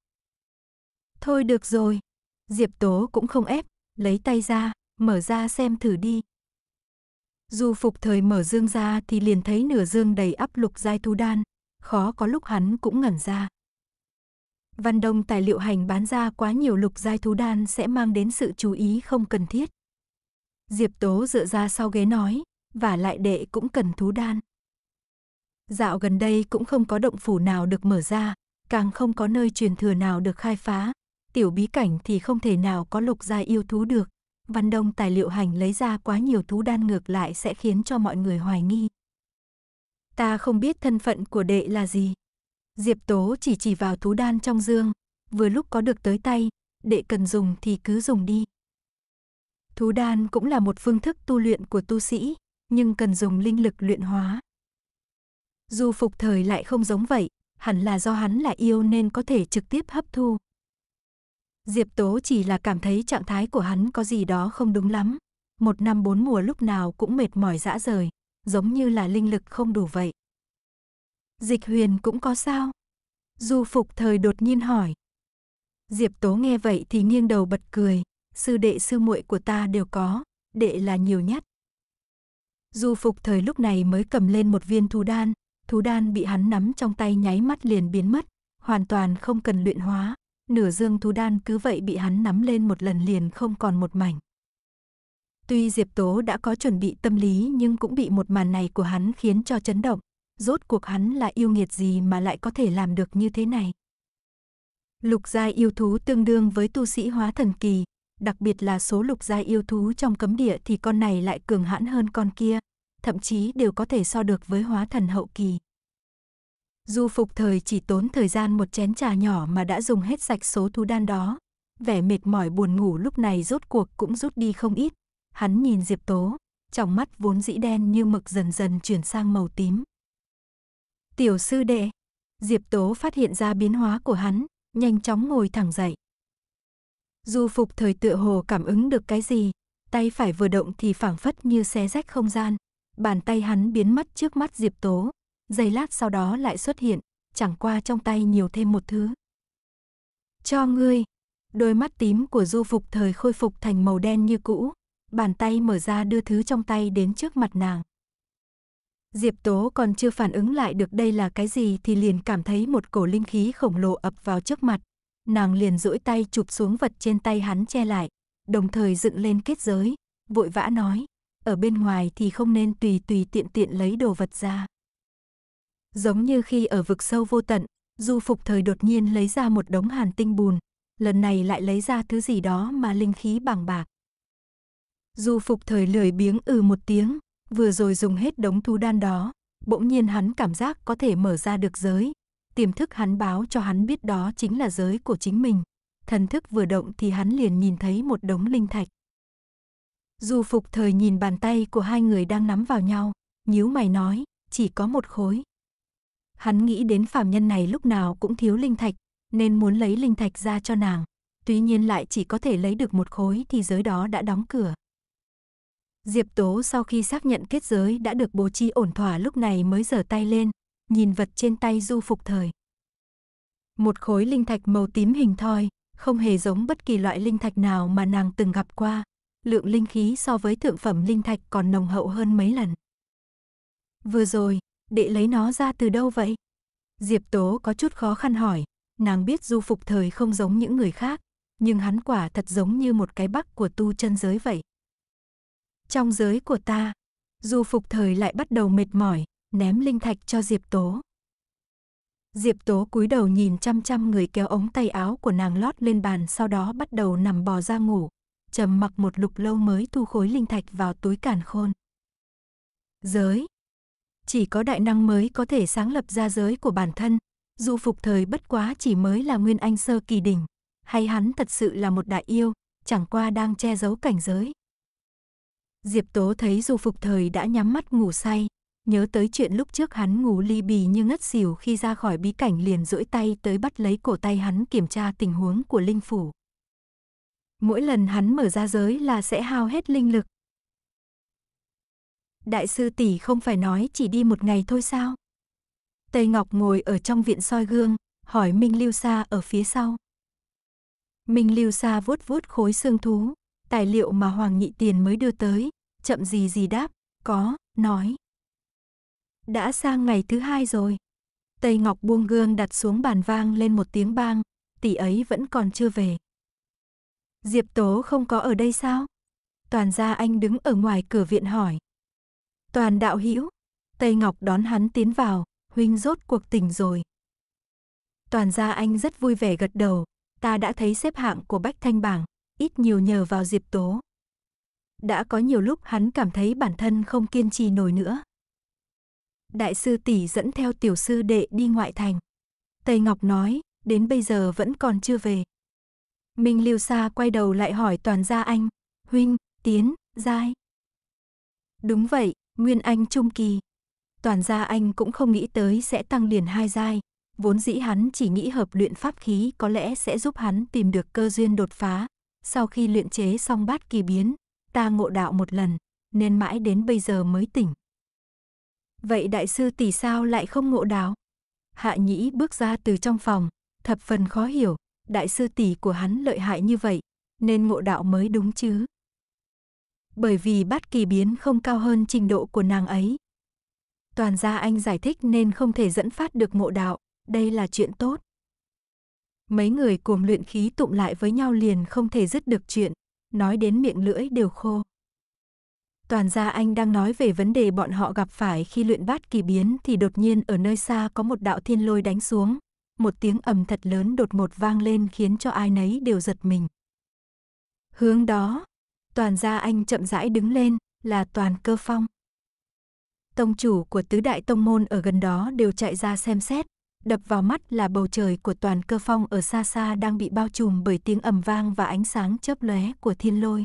Speaker 1: Thôi được rồi, Diệp Tố cũng không ép, lấy tay ra, mở ra xem thử đi. Dù phục thời mở dương ra thì liền thấy nửa dương đầy ắp lục giai thu đan, khó có lúc hắn cũng ngẩn ra. Văn Đông tài liệu hành bán ra quá nhiều lục giai thú đan sẽ mang đến sự chú ý không cần thiết. Diệp Tố dựa ra sau ghế nói, và lại đệ cũng cần thú đan. Dạo gần đây cũng không có động phủ nào được mở ra, càng không có nơi truyền thừa nào được khai phá, tiểu bí cảnh thì không thể nào có lục gia yêu thú được. Văn Đông tài liệu hành lấy ra quá nhiều thú đan ngược lại sẽ khiến cho mọi người hoài nghi. Ta không biết thân phận của đệ là gì. Diệp Tố chỉ chỉ vào thú đan trong dương, vừa lúc có được tới tay, đệ cần dùng thì cứ dùng đi. Thú đan cũng là một phương thức tu luyện của tu sĩ, nhưng cần dùng linh lực luyện hóa. Dù phục thời lại không giống vậy, hẳn là do hắn là yêu nên có thể trực tiếp hấp thu. Diệp Tố chỉ là cảm thấy trạng thái của hắn có gì đó không đúng lắm. Một năm bốn mùa lúc nào cũng mệt mỏi dã rời, giống như là linh lực không đủ vậy. Dịch huyền cũng có sao? Du phục thời đột nhiên hỏi. Diệp Tố nghe vậy thì nghiêng đầu bật cười, sư đệ sư muội của ta đều có, đệ là nhiều nhất. Du phục thời lúc này mới cầm lên một viên thú đan, thú đan bị hắn nắm trong tay nháy mắt liền biến mất, hoàn toàn không cần luyện hóa, nửa dương thú đan cứ vậy bị hắn nắm lên một lần liền không còn một mảnh. Tuy Diệp Tố đã có chuẩn bị tâm lý nhưng cũng bị một màn này của hắn khiến cho chấn động, rốt cuộc hắn là yêu nghiệt gì mà lại có thể làm được như thế này. Lục giai yêu thú tương đương với tu sĩ hóa thần kỳ, đặc biệt là số lục giai yêu thú trong cấm địa thì con này lại cường hãn hơn con kia, thậm chí đều có thể so được với hóa thần hậu kỳ. Du phục thời chỉ tốn thời gian một chén trà nhỏ mà đã dùng hết sạch số thú đan đó. Vẻ mệt mỏi buồn ngủ lúc này rốt cuộc cũng rút đi không ít. Hắn nhìn Diệp Tố, trong mắt vốn dĩ đen như mực dần dần chuyển sang màu tím. Tiểu sư đệ, Diệp Tố phát hiện ra biến hóa của hắn, nhanh chóng ngồi thẳng dậy. Du phục thời tựa hồ cảm ứng được cái gì, tay phải vừa động thì phảng phất như xé rách không gian, bàn tay hắn biến mất trước mắt Diệp Tố, giây lát sau đó lại xuất hiện, chẳng qua trong tay nhiều thêm một thứ. Cho ngươi, đôi mắt tím của du phục thời khôi phục thành màu đen như cũ, bàn tay mở ra đưa thứ trong tay đến trước mặt nàng. Diệp Tố còn chưa phản ứng lại được đây là cái gì thì liền cảm thấy một cổ linh khí khổng lồ ập vào trước mặt. Nàng liền duỗi tay chụp xuống vật trên tay hắn che lại, đồng thời dựng lên kết giới, vội vã nói, ở bên ngoài thì không nên tùy tùy tiện tiện lấy đồ vật ra. Giống như khi ở vực sâu vô tận, Du Phục Thời đột nhiên lấy ra một đống hàn tinh bùn, lần này lại lấy ra thứ gì đó mà linh khí bằng bạc. Du Phục Thời lười biếng ừ một tiếng, vừa rồi dùng hết đống thú đan đó, bỗng nhiên hắn cảm giác có thể mở ra được giới. Tiềm thức hắn báo cho hắn biết đó chính là giới của chính mình. Thần thức vừa động thì hắn liền nhìn thấy một đống linh thạch. Du Phục Thời nhìn bàn tay của hai người đang nắm vào nhau, nhíu mày nói, chỉ có một khối. Hắn nghĩ đến phàm nhân này lúc nào cũng thiếu linh thạch, nên muốn lấy linh thạch ra cho nàng. tuy nhiên lại chỉ có thể lấy được một khối thì giới đó đã đóng cửa. Diệp Tố sau khi xác nhận kết giới đã được bố trí ổn thỏa lúc này mới giở tay lên, nhìn vật trên tay du phục thời. Một khối linh thạch màu tím hình thoi, không hề giống bất kỳ loại linh thạch nào mà nàng từng gặp qua, lượng linh khí so với thượng phẩm linh thạch còn nồng hậu hơn mấy lần. Vừa rồi, đệ lấy nó ra từ đâu vậy? Diệp Tố có chút khó khăn hỏi, nàng biết du phục thời không giống những người khác, nhưng hắn quả thật giống như một cái bắc của tu chân giới vậy. Trong giới của ta, du phục thời lại bắt đầu mệt mỏi, ném linh thạch cho Diệp Tố. Diệp Tố cúi đầu nhìn chăm chăm người kéo ống tay áo của nàng lót lên bàn sau đó bắt đầu nằm bò ra ngủ, trầm mặc một lục lâu mới thu khối linh thạch vào túi càn khôn. Giới Chỉ có đại năng mới có thể sáng lập ra giới của bản thân, dù phục thời bất quá chỉ mới là nguyên anh sơ kỳ đỉnh, hay hắn thật sự là một đại yêu, chẳng qua đang che giấu cảnh giới. Diệp Tố thấy dù phục thời đã nhắm mắt ngủ say, nhớ tới chuyện lúc trước hắn ngủ ly bì như ngất xỉu khi ra khỏi bí cảnh liền duỗi tay tới bắt lấy cổ tay hắn kiểm tra tình huống của linh phủ. Mỗi lần hắn mở ra giới là sẽ hao hết linh lực. Đại sư tỷ không phải nói chỉ đi một ngày thôi sao? Tây Ngọc ngồi ở trong viện soi gương, hỏi Minh Lưu Sa ở phía sau. Minh Lưu Sa vuốt vuốt khối xương thú, tài liệu mà Hoàng Nhị Tiền mới đưa tới, chậm gì gì đáp, có, nói. Đã sang ngày thứ hai rồi. Tây Ngọc buông gương đặt xuống bàn vang lên một tiếng bang, tỷ ấy vẫn còn chưa về. Diệp Tố không có ở đây sao? Toàn gia anh đứng ở ngoài cửa viện hỏi. Toàn đạo hữu Tây Ngọc đón hắn tiến vào, huynh rốt cuộc tỉnh rồi. Toàn gia anh rất vui vẻ gật đầu, ta đã thấy xếp hạng của Bách Thanh Bảng, ít nhiều nhờ vào Diệp Tố. Đã có nhiều lúc hắn cảm thấy bản thân không kiên trì nổi nữa. Đại sư tỷ dẫn theo tiểu sư đệ đi ngoại thành. Tây Ngọc nói, đến bây giờ vẫn còn chưa về. Minh Lưu Sa quay đầu lại hỏi toàn gia anh, huynh, tiến, giai. Đúng vậy, Nguyên Anh Trung Kỳ. Toàn gia anh cũng không nghĩ tới sẽ tăng liền hai giai, vốn dĩ hắn chỉ nghĩ hợp luyện pháp khí có lẽ sẽ giúp hắn tìm được cơ duyên đột phá. Sau khi luyện chế xong bát kỳ biến, ta ngộ đạo một lần, nên mãi đến bây giờ mới tỉnh. Vậy đại sư tỷ sao lại không ngộ đạo? Hạ nhĩ bước ra từ trong phòng, thập phần khó hiểu, đại sư tỷ của hắn lợi hại như vậy, nên ngộ đạo mới đúng chứ. Bởi vì bát kỳ biến không cao hơn trình độ của nàng ấy. Toàn gia anh giải thích nên không thể dẫn phát được ngộ đạo, đây là chuyện tốt. Mấy người cùng luyện khí tụng lại với nhau liền không thể dứt được chuyện, nói đến miệng lưỡi đều khô. Toàn gia anh đang nói về vấn đề bọn họ gặp phải khi luyện bát kỳ biến thì đột nhiên ở nơi xa có một đạo thiên lôi đánh xuống, một tiếng ầm thật lớn đột ngột vang lên khiến cho ai nấy đều giật mình. Hướng đó, toàn gia anh chậm rãi đứng lên, là toàn cơ phong. Tông chủ của tứ đại tông môn ở gần đó đều chạy ra xem xét, đập vào mắt là bầu trời của toàn cơ phong ở xa xa đang bị bao trùm bởi tiếng ầm vang và ánh sáng chớp lóe của thiên lôi.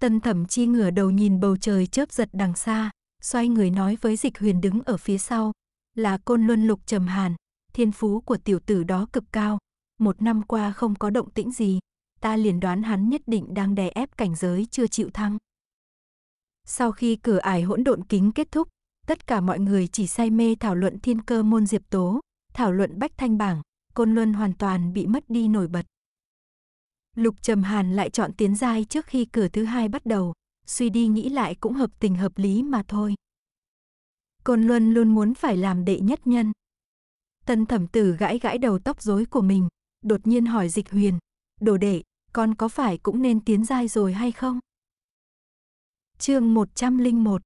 Speaker 1: Tân thẩm chi ngửa đầu nhìn bầu trời chớp giật đằng xa, xoay người nói với dịch huyền đứng ở phía sau, là côn luân lục trầm hàn, thiên phú của tiểu tử đó cực cao, một năm qua không có động tĩnh gì, ta liền đoán hắn nhất định đang đè ép cảnh giới chưa chịu thăng. Sau khi cửa ải hỗn độn kính kết thúc, tất cả mọi người chỉ say mê thảo luận thiên cơ môn diệp tố, thảo luận bách thanh bảng, côn luân hoàn toàn bị mất đi nổi bật. Lục Trầm Hàn lại chọn tiến giai trước khi cửa thứ hai bắt đầu, suy đi nghĩ lại cũng hợp tình hợp lý mà thôi. Côn Luân luôn muốn phải làm đệ nhất nhân. Tân thẩm tử gãi gãi đầu tóc rối của mình, đột nhiên hỏi dịch huyền, đồ đệ, con có phải cũng nên tiến giai rồi hay không? chương 101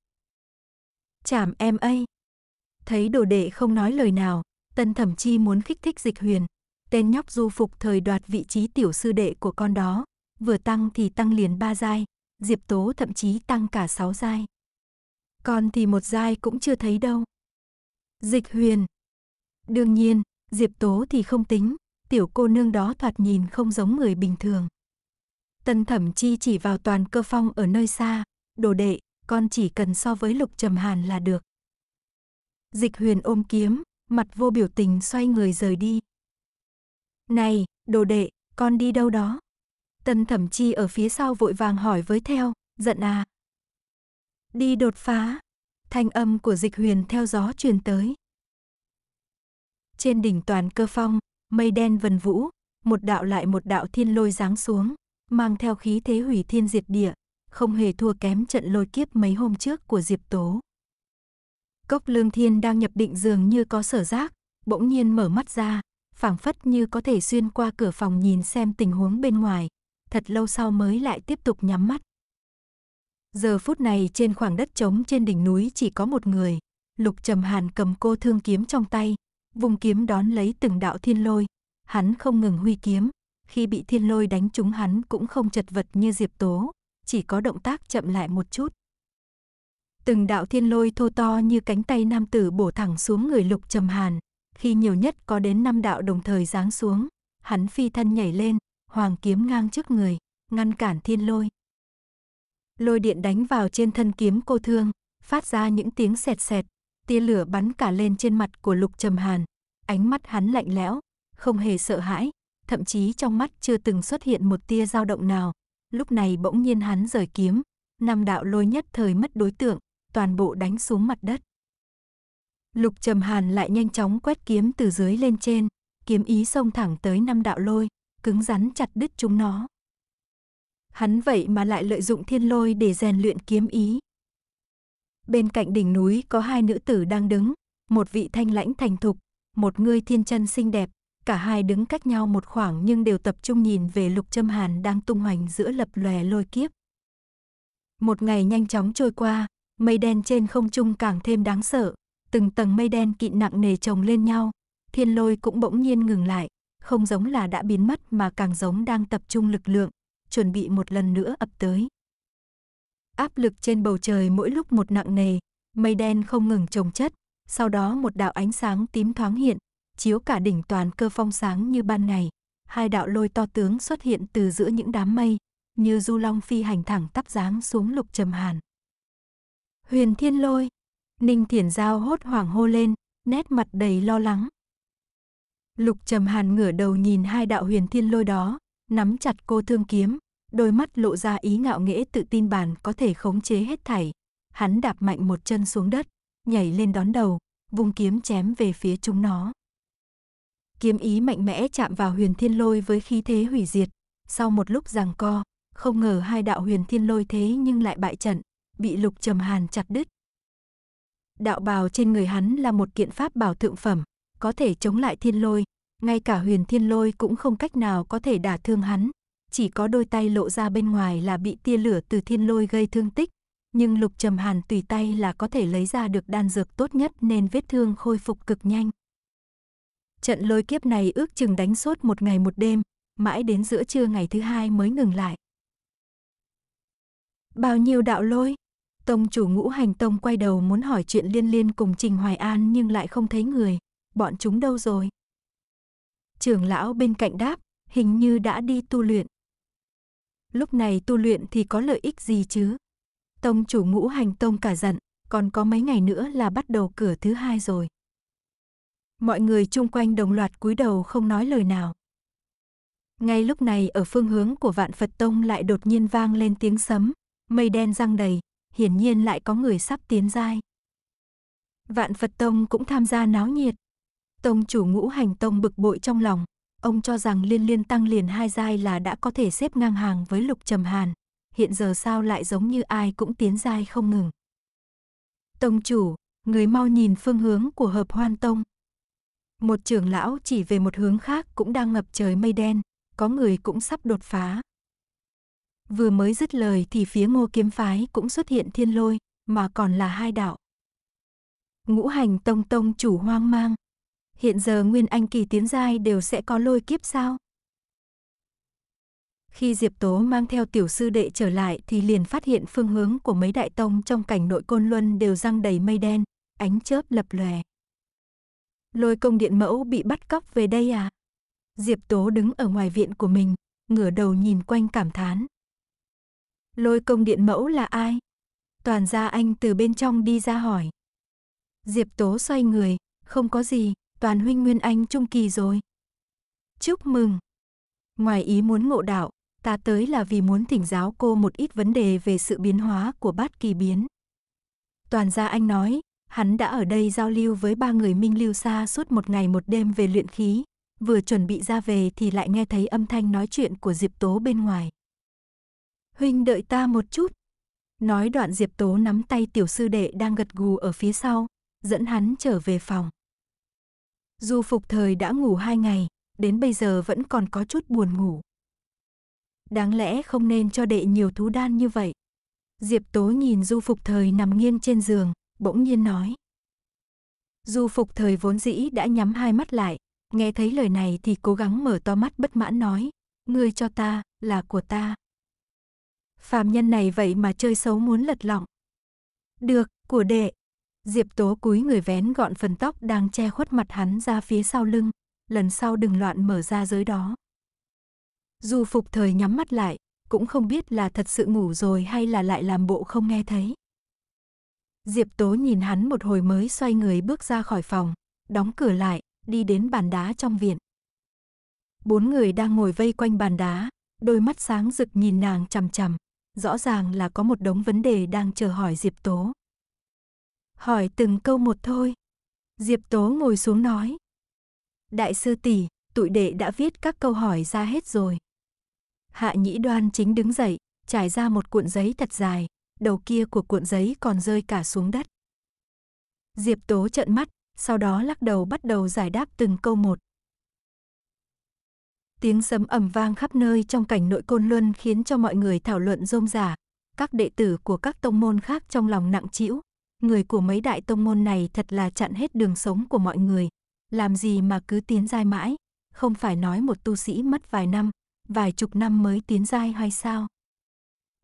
Speaker 1: Chảm em ấy. Thấy đồ đệ không nói lời nào, tân thẩm chi muốn khích thích dịch huyền, tên nhóc du phục thời đoạt vị trí tiểu sư đệ của con đó, vừa tăng thì tăng liền ba giai, Diệp Tố thậm chí tăng cả sáu giai. Con thì một giai cũng chưa thấy đâu. Dịch huyền. Đương nhiên, Diệp Tố thì không tính, tiểu cô nương đó thoạt nhìn không giống người bình thường. Tân thẩm chi chỉ vào toàn cơ phong ở nơi xa, đồ đệ, con chỉ cần so với lục trầm hàn là được. Dịch huyền ôm kiếm, mặt vô biểu tình xoay người rời đi. Này, đồ đệ, con đi đâu đó? Tần thẩm chi ở phía sau vội vàng hỏi với theo, giận à? Đi đột phá. Thanh âm của dịch huyền theo gió truyền tới. Trên đỉnh toàn cơ phong, mây đen vần vũ, một đạo lại một đạo thiên lôi giáng xuống, mang theo khí thế hủy thiên diệt địa, không hề thua kém trận lôi kiếp mấy hôm trước của Diệp Tố. Cốc Lương Thiên đang nhập định dường như có sở giác, bỗng nhiên mở mắt ra, phảng phất như có thể xuyên qua cửa phòng nhìn xem tình huống bên ngoài, thật lâu sau mới lại tiếp tục nhắm mắt. Giờ phút này trên khoảng đất trống trên đỉnh núi chỉ có một người, Lục Trầm Hàn cầm cô thương kiếm trong tay, vùng kiếm đón lấy từng đạo thiên lôi, hắn không ngừng huy kiếm, khi bị thiên lôi đánh trúng hắn cũng không chật vật như Diệp Tố, chỉ có động tác chậm lại một chút. Từng đạo thiên lôi thô to như cánh tay nam tử bổ thẳng xuống người Lục Trầm Hàn, khi nhiều nhất có đến năm đạo đồng thời giáng xuống, hắn phi thân nhảy lên, hoàng kiếm ngang trước người, ngăn cản thiên lôi. Lôi điện đánh vào trên thân kiếm cô thương, phát ra những tiếng sẹt sẹt, tia lửa bắn cả lên trên mặt của Lục Trầm Hàn, ánh mắt hắn lạnh lẽo, không hề sợ hãi, thậm chí trong mắt chưa từng xuất hiện một tia dao động nào. Lúc này bỗng nhiên hắn rời kiếm, năm đạo lôi nhất thời mất đối tượng, toàn bộ đánh xuống mặt đất. Lục Trầm Hàn lại nhanh chóng quét kiếm từ dưới lên trên, kiếm ý xông thẳng tới năm đạo lôi, cứng rắn chặt đứt chúng nó. Hắn vậy mà lại lợi dụng thiên lôi để rèn luyện kiếm ý. Bên cạnh đỉnh núi có hai nữ tử đang đứng, một vị thanh lãnh thành thục, một người thiên chân xinh đẹp, cả hai đứng cách nhau một khoảng nhưng đều tập trung nhìn về Lục Trầm Hàn đang tung hoành giữa lập lòe lôi kiếp. Một ngày nhanh chóng trôi qua, mây đen trên không trung càng thêm đáng sợ, từng tầng mây đen kịn nặng nề chồng lên nhau, thiên lôi cũng bỗng nhiên ngừng lại, không giống là đã biến mất mà càng giống đang tập trung lực lượng, chuẩn bị một lần nữa ập tới. Áp lực trên bầu trời mỗi lúc một nặng nề, mây đen không ngừng chồng chất, sau đó một đạo ánh sáng tím thoáng hiện, chiếu cả đỉnh toàn cơ phong sáng như ban ngày. Hai đạo lôi to tướng xuất hiện từ giữa những đám mây, như du long phi hành thẳng tắp dáng xuống lục trầm hàn. Huyền thiên lôi, Ninh Thiển Giao hốt hoảng hô lên, nét mặt đầy lo lắng. Lục trầm hàn ngửa đầu nhìn hai đạo huyền thiên lôi đó, nắm chặt cô thương kiếm, đôi mắt lộ ra ý ngạo nghễ tự tin bản có thể khống chế hết thảy. Hắn đạp mạnh một chân xuống đất, nhảy lên đón đầu, vung kiếm chém về phía chúng nó. Kiếm ý mạnh mẽ chạm vào huyền thiên lôi với khí thế hủy diệt. Sau một lúc giằng co, không ngờ hai đạo huyền thiên lôi thế nhưng lại bại trận, bị lục trầm hàn chặt đứt. Đạo bào trên người hắn là một kiện pháp bảo thượng phẩm, có thể chống lại thiên lôi, ngay cả huyền thiên lôi cũng không cách nào có thể đả thương hắn, chỉ có đôi tay lộ ra bên ngoài là bị tia lửa từ thiên lôi gây thương tích, nhưng lục trầm hàn tùy tay là có thể lấy ra được đan dược tốt nhất nên vết thương khôi phục cực nhanh. Trận lôi kiếp này ước chừng đánh suốt một ngày một đêm, mãi đến giữa trưa ngày thứ hai mới ngừng lại. Bao nhiêu đạo lôi? Tông chủ ngũ hành tông quay đầu muốn hỏi chuyện liên liên cùng Trình Hoài An nhưng lại không thấy người. Bọn chúng đâu rồi? Trưởng lão bên cạnh đáp, hình như đã đi tu luyện. Lúc này tu luyện thì có lợi ích gì chứ? Tông chủ ngũ hành tông cả giận, còn có mấy ngày nữa là bắt đầu cửa thứ hai rồi. Mọi người chung quanh đồng loạt cúi đầu không nói lời nào. Ngay lúc này ở phương hướng của vạn Phật Tông lại đột nhiên vang lên tiếng sấm, mây đen răng đầy, hiển nhiên lại có người sắp tiến giai. Vạn Phật Tông cũng tham gia náo nhiệt. Tông chủ ngũ hành tông bực bội trong lòng, ông cho rằng liên liên tăng liền hai giai là đã có thể xếp ngang hàng với lục trầm hàn. Hiện giờ sao lại giống như ai cũng tiến giai không ngừng. Tông chủ, người mau nhìn phương hướng của hợp hoan tông. Một trưởng lão chỉ về một hướng khác cũng đang ngập trời mây đen, có người cũng sắp đột phá. Vừa mới dứt lời thì phía ngô kiếm phái cũng xuất hiện thiên lôi, mà còn là hai đạo. Ngũ hành tông tông chủ hoang mang. Hiện giờ Nguyên Anh kỳ tiến giai đều sẽ có lôi kiếp sao? Khi Diệp Tố mang theo tiểu sư đệ trở lại thì liền phát hiện phương hướng của mấy đại tông trong cảnh nội côn luân đều răng đầy mây đen, ánh chớp lập lòe. Lôi công điện mẫu bị bắt cóc về đây à? Diệp Tố đứng ở ngoài viện của mình, ngửa đầu nhìn quanh cảm thán. Lôi công điện mẫu là ai? Toàn gia anh từ bên trong đi ra hỏi. Diệp Tố xoay người, không có gì, toàn huynh Nguyên Anh trung kỳ rồi. Chúc mừng. Ngoài ý muốn ngộ đạo, ta tới là vì muốn thỉnh giáo cô một ít vấn đề về sự biến hóa của bát kỳ biến. Toàn gia anh nói, hắn đã ở đây giao lưu với ba người minh lưu xa suốt một ngày một đêm về luyện khí, vừa chuẩn bị ra về thì lại nghe thấy âm thanh nói chuyện của Diệp Tố bên ngoài. Huynh đợi ta một chút. Nói đoạn Diệp Tố nắm tay tiểu sư đệ đang gật gù ở phía sau, dẫn hắn trở về phòng. Du phục thời đã ngủ hai ngày, đến bây giờ vẫn còn có chút buồn ngủ. Đáng lẽ không nên cho đệ nhiều thú đan như vậy. Diệp Tố nhìn Du Phục Thời nằm nghiêng trên giường, bỗng nhiên nói. Du Phục Thời vốn dĩ đã nhắm hai mắt lại, nghe thấy lời này thì cố gắng mở to mắt bất mãn nói, ngươi cho ta, là của ta. Phàm nhân này vậy mà chơi xấu muốn lật lọng. Được, của đệ. Diệp Tố cúi người vén gọn phần tóc đang che khuất mặt hắn ra phía sau lưng, lần sau đừng loạn mở ra giới đó. dù Phục Thời nhắm mắt lại, cũng không biết là thật sự ngủ rồi hay là lại làm bộ không nghe thấy. Diệp Tố nhìn hắn một hồi mới xoay người bước ra khỏi phòng, đóng cửa lại, đi đến bàn đá trong viện. Bốn người đang ngồi vây quanh bàn đá, đôi mắt sáng rực nhìn nàng chằm chằm, rõ ràng là có một đống vấn đề đang chờ hỏi Diệp Tố. Hỏi từng câu một thôi. Diệp Tố ngồi xuống nói. Đại sư tỷ, tụi đệ đã viết các câu hỏi ra hết rồi. Hạ Nhĩ Đoan chính đứng dậy, trải ra một cuộn giấy thật dài, đầu kia của cuộn giấy còn rơi cả xuống đất. Diệp Tố trợn mắt, sau đó lắc đầu bắt đầu giải đáp từng câu một. Tiếng sấm ầm vang khắp nơi trong cảnh nội côn luân khiến cho mọi người thảo luận rôm rả. Các đệ tử của các tông môn khác trong lòng nặng trĩu, người của mấy đại tông môn này thật là chặn hết đường sống của mọi người. Làm gì mà cứ tiến giai mãi, không phải nói một tu sĩ mất vài năm, vài chục năm mới tiến giai hay sao?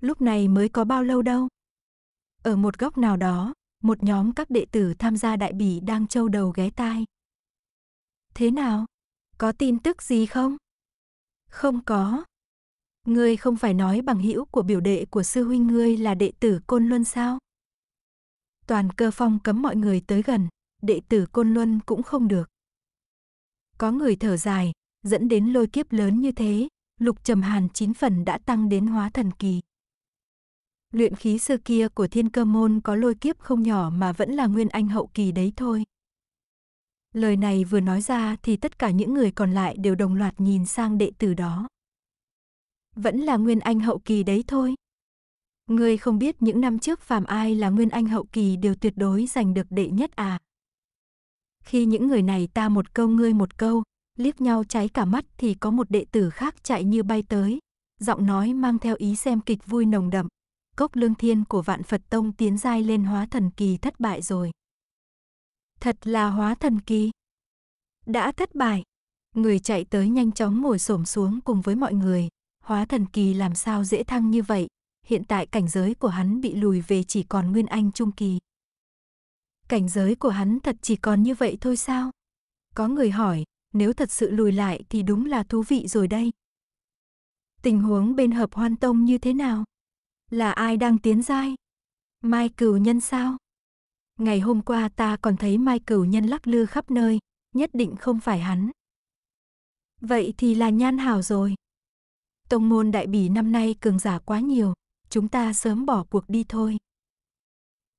Speaker 1: Lúc này mới có bao lâu đâu? Ở một góc nào đó, một nhóm các đệ tử tham gia đại bỉ đang trâu đầu ghé tai. Thế nào? Có tin tức gì không? Không có. Ngươi không phải nói bằng hữu của biểu đệ của sư huynh ngươi là đệ tử Côn Luân sao? Toàn cơ phong cấm mọi người tới gần, đệ tử Côn Luân cũng không được. Có người thở dài, dẫn đến lôi kiếp lớn như thế, lục trầm hàn chín phần đã tăng đến hóa thần kỳ. Luyện khí sư kia của thiên cơ môn có lôi kiếp không nhỏ mà vẫn là nguyên anh hậu kỳ đấy thôi. Lời này vừa nói ra thì tất cả những người còn lại đều đồng loạt nhìn sang đệ tử đó. Vẫn là nguyên anh hậu kỳ đấy thôi. Ngươi không biết những năm trước phàm ai là nguyên anh hậu kỳ đều tuyệt đối giành được đệ nhất à. Khi những người này ta một câu ngươi một câu, liếc nhau cháy cả mắt thì có một đệ tử khác chạy như bay tới, giọng nói mang theo ý xem kịch vui nồng đậm. Cốc lương thiên của vạn Phật Tông tiến giai lên hóa thần kỳ thất bại rồi. Thật là hóa thần kỳ. Đã thất bại. Người chạy tới nhanh chóng ngồi xổm xuống cùng với mọi người. Hóa thần kỳ làm sao dễ thăng như vậy. Hiện tại cảnh giới của hắn bị lùi về chỉ còn nguyên anh trung kỳ. Cảnh giới của hắn thật chỉ còn như vậy thôi sao? Có người hỏi, nếu thật sự lùi lại thì đúng là thú vị rồi đây. Tình huống bên hợp hoan tông như thế nào? Là ai đang tiến giai? Mai cửu nhân sao? Ngày hôm qua ta còn thấy Mai cửu nhân lắc lư khắp nơi, nhất định không phải hắn. Vậy thì là nhan hảo rồi. Tông môn đại bỉ năm nay cường giả quá nhiều, chúng ta sớm bỏ cuộc đi thôi.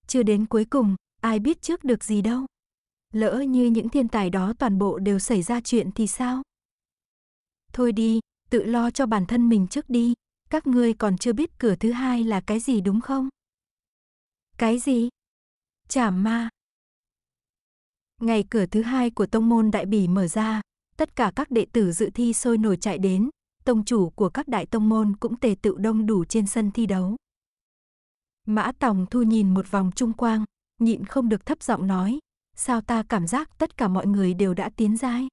Speaker 1: Chưa đến cuối cùng, ai biết trước được gì đâu. Lỡ như những thiên tài đó toàn bộ đều xảy ra chuyện thì sao? Thôi đi, tự lo cho bản thân mình trước đi, các ngươi còn chưa biết cửa thứ hai là cái gì đúng không? Cái gì? Chảm ma. Ngày cửa thứ hai của tông môn đại bỉ mở ra, tất cả các đệ tử dự thi sôi nổi chạy đến, tông chủ của các đại tông môn cũng tề tự đông đủ trên sân thi đấu. Mã Tòng Thu nhìn một vòng trung quang, nhịn không được thấp giọng nói, sao ta cảm giác tất cả mọi người đều đã tiến giai.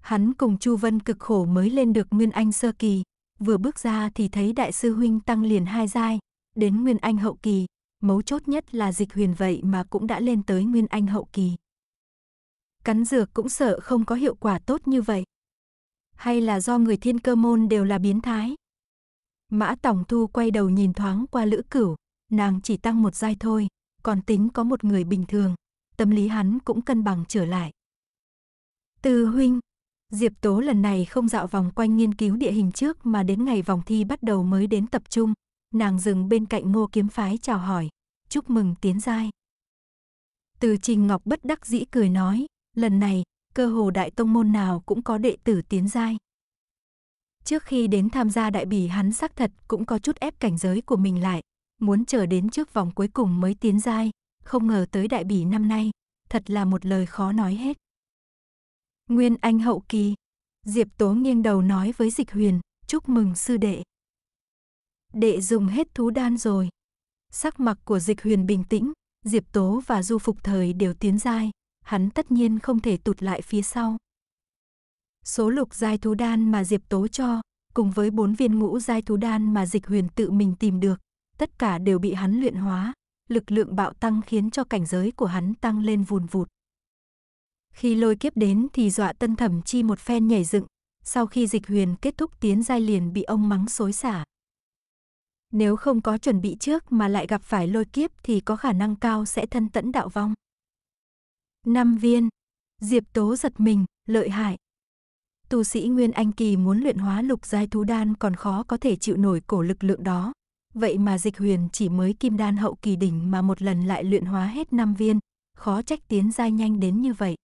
Speaker 1: Hắn cùng Chu Vân cực khổ mới lên được Nguyên Anh sơ kỳ, vừa bước ra thì thấy đại sư huynh tăng liền hai giai, đến Nguyên Anh hậu kỳ, mấu chốt nhất là dịch huyền vậy mà cũng đã lên tới Nguyên Anh hậu kỳ. Cắn dược cũng sợ không có hiệu quả tốt như vậy. Hay là do người thiên cơ môn đều là biến thái? Mã Tổng Thu quay đầu nhìn thoáng qua lữ cửu, nàng chỉ tăng một giai thôi, còn tính có một người bình thường, tâm lý hắn cũng cân bằng trở lại. Từ huynh, Diệp Tố lần này không dạo vòng quanh nghiên cứu địa hình trước mà đến ngày vòng thi bắt đầu mới đến tập trung, nàng dừng bên cạnh ngô kiếm phái chào hỏi, chúc mừng tiến giai. Từ Trình Ngọc bất đắc dĩ cười nói, lần này, cơ hồ đại tông môn nào cũng có đệ tử tiến giai. Trước khi đến tham gia đại bỉ hắn xác thật cũng có chút ép cảnh giới của mình lại, muốn chờ đến trước vòng cuối cùng mới tiến giai, không ngờ tới đại bỉ năm nay, thật là một lời khó nói hết. Nguyên Anh hậu kỳ, Diệp Tố nghiêng đầu nói với Dịch Huyền, chúc mừng sư đệ. Đệ dùng hết thú đan rồi. Sắc mặt của Dịch Huyền bình tĩnh, Diệp Tố và Du Phục Thời đều tiến giai, hắn tất nhiên không thể tụt lại phía sau. Số lục giai thú đan mà Diệp Tố cho, cùng với bốn viên ngũ giai thú đan mà Dịch Huyền tự mình tìm được, tất cả đều bị hắn luyện hóa, lực lượng bạo tăng khiến cho cảnh giới của hắn tăng lên vùn vụt. Khi lôi kiếp đến thì dọa tân thẩm chi một phen nhảy dựng, sau khi dịch huyền kết thúc tiến giai liền bị ông mắng xối xả. Nếu không có chuẩn bị trước mà lại gặp phải lôi kiếp thì có khả năng cao sẽ thân tẫn đạo vong. Năm viên. Diệp Tố giật mình, lợi hại. Tu sĩ Nguyên Anh Kỳ muốn luyện hóa lục giai thú đan còn khó có thể chịu nổi cổ lực lượng đó. Vậy mà dịch huyền chỉ mới kim đan hậu kỳ đỉnh mà một lần lại luyện hóa hết năm viên, khó trách tiến giai nhanh đến như vậy.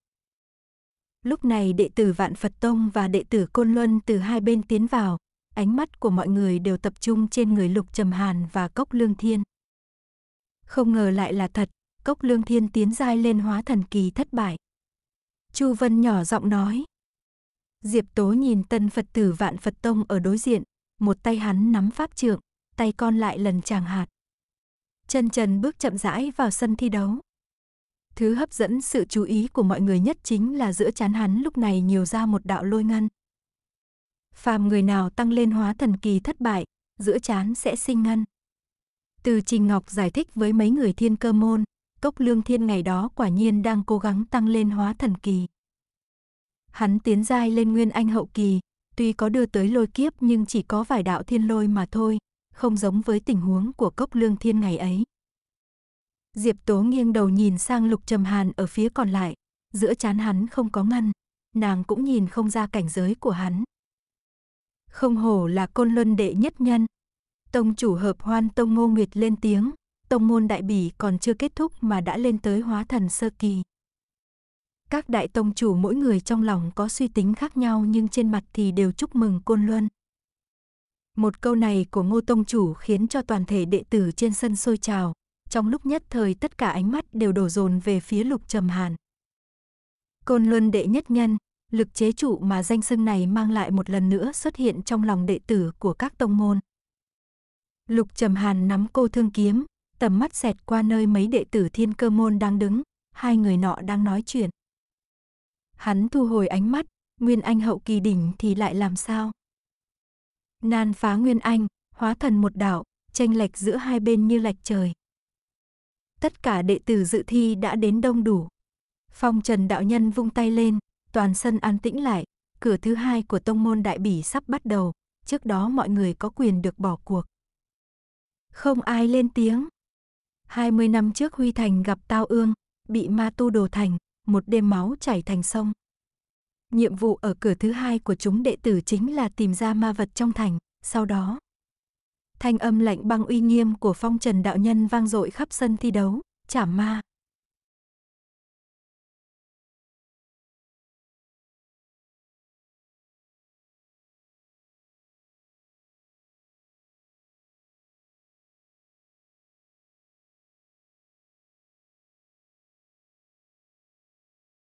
Speaker 1: Lúc này đệ tử Vạn Phật Tông và đệ tử Côn Luân từ hai bên tiến vào, ánh mắt của mọi người đều tập trung trên người Lục Trầm Hàn và Cốc Lương Thiên. Không ngờ lại là thật, Cốc Lương Thiên tiến giai lên hóa thần kỳ thất bại. Chu Vân nhỏ giọng nói. Diệp Tố nhìn tân Phật tử Vạn Phật Tông ở đối diện, một tay hắn nắm pháp trượng, tay con lại lần chàng hạt. Chân trần bước chậm rãi vào sân thi đấu. Thứ hấp dẫn sự chú ý của mọi người nhất chính là giữa chán hắn lúc này nhiều ra một đạo lôi ngân. Phàm người nào tăng lên hóa thần kỳ thất bại, giữa chán sẽ sinh ngân. Từ Trình Ngọc giải thích với mấy người thiên cơ môn, cốc lương thiên ngày đó quả nhiên đang cố gắng tăng lên hóa thần kỳ. Hắn tiến giai lên nguyên anh hậu kỳ, tuy có đưa tới lôi kiếp nhưng chỉ có vài đạo thiên lôi mà thôi, không giống với tình huống của cốc lương thiên ngày ấy. Diệp Tố nghiêng đầu nhìn sang Lục Trầm Hàn ở phía còn lại, giữa chán hắn không có ngân, nàng cũng nhìn không ra cảnh giới của hắn. Không hổ là côn luân đệ nhất nhân. Tông chủ hợp hoan Tông Ngô Nguyệt lên tiếng, tông môn đại bỉ còn chưa kết thúc mà đã lên tới hóa thần sơ kỳ. Các đại tông chủ mỗi người trong lòng có suy tính khác nhau nhưng trên mặt thì đều chúc mừng côn luân. Một câu này của ngô tông chủ khiến cho toàn thể đệ tử trên sân sôi trào, trong lúc nhất thời tất cả ánh mắt đều đổ dồn về phía lục trầm hàn. Côn Luân đệ nhất nhân, lực chế trụ mà danh xưng này mang lại một lần nữa xuất hiện trong lòng đệ tử của các tông môn. Lục Trầm Hàn nắm cô thương kiếm, tầm mắt xẹt qua nơi mấy đệ tử thiên cơ môn đang đứng, hai người nọ đang nói chuyện. Hắn thu hồi ánh mắt, Nguyên Anh hậu kỳ đỉnh thì lại làm sao? Nan phá Nguyên Anh, hóa thần một đạo, tranh lệch giữa hai bên như lệch trời. Tất cả đệ tử dự thi đã đến đông đủ. Phong Trần đạo nhân vung tay lên, toàn sân an tĩnh lại, cửa thứ hai của tông môn đại bỉ sắp bắt đầu, trước đó mọi người có quyền được bỏ cuộc. Không ai lên tiếng. 20 năm trước Huy Thành gặp Tao Ương, bị ma tu đồ thành, một đêm máu chảy thành sông. Nhiệm vụ ở cửa thứ hai của chúng đệ tử chính là tìm ra ma vật trong thành, sau đó thanh âm lạnh băng uy nghiêm của phong trần đạo nhân vang dội khắp sân thi đấu, chảm ma.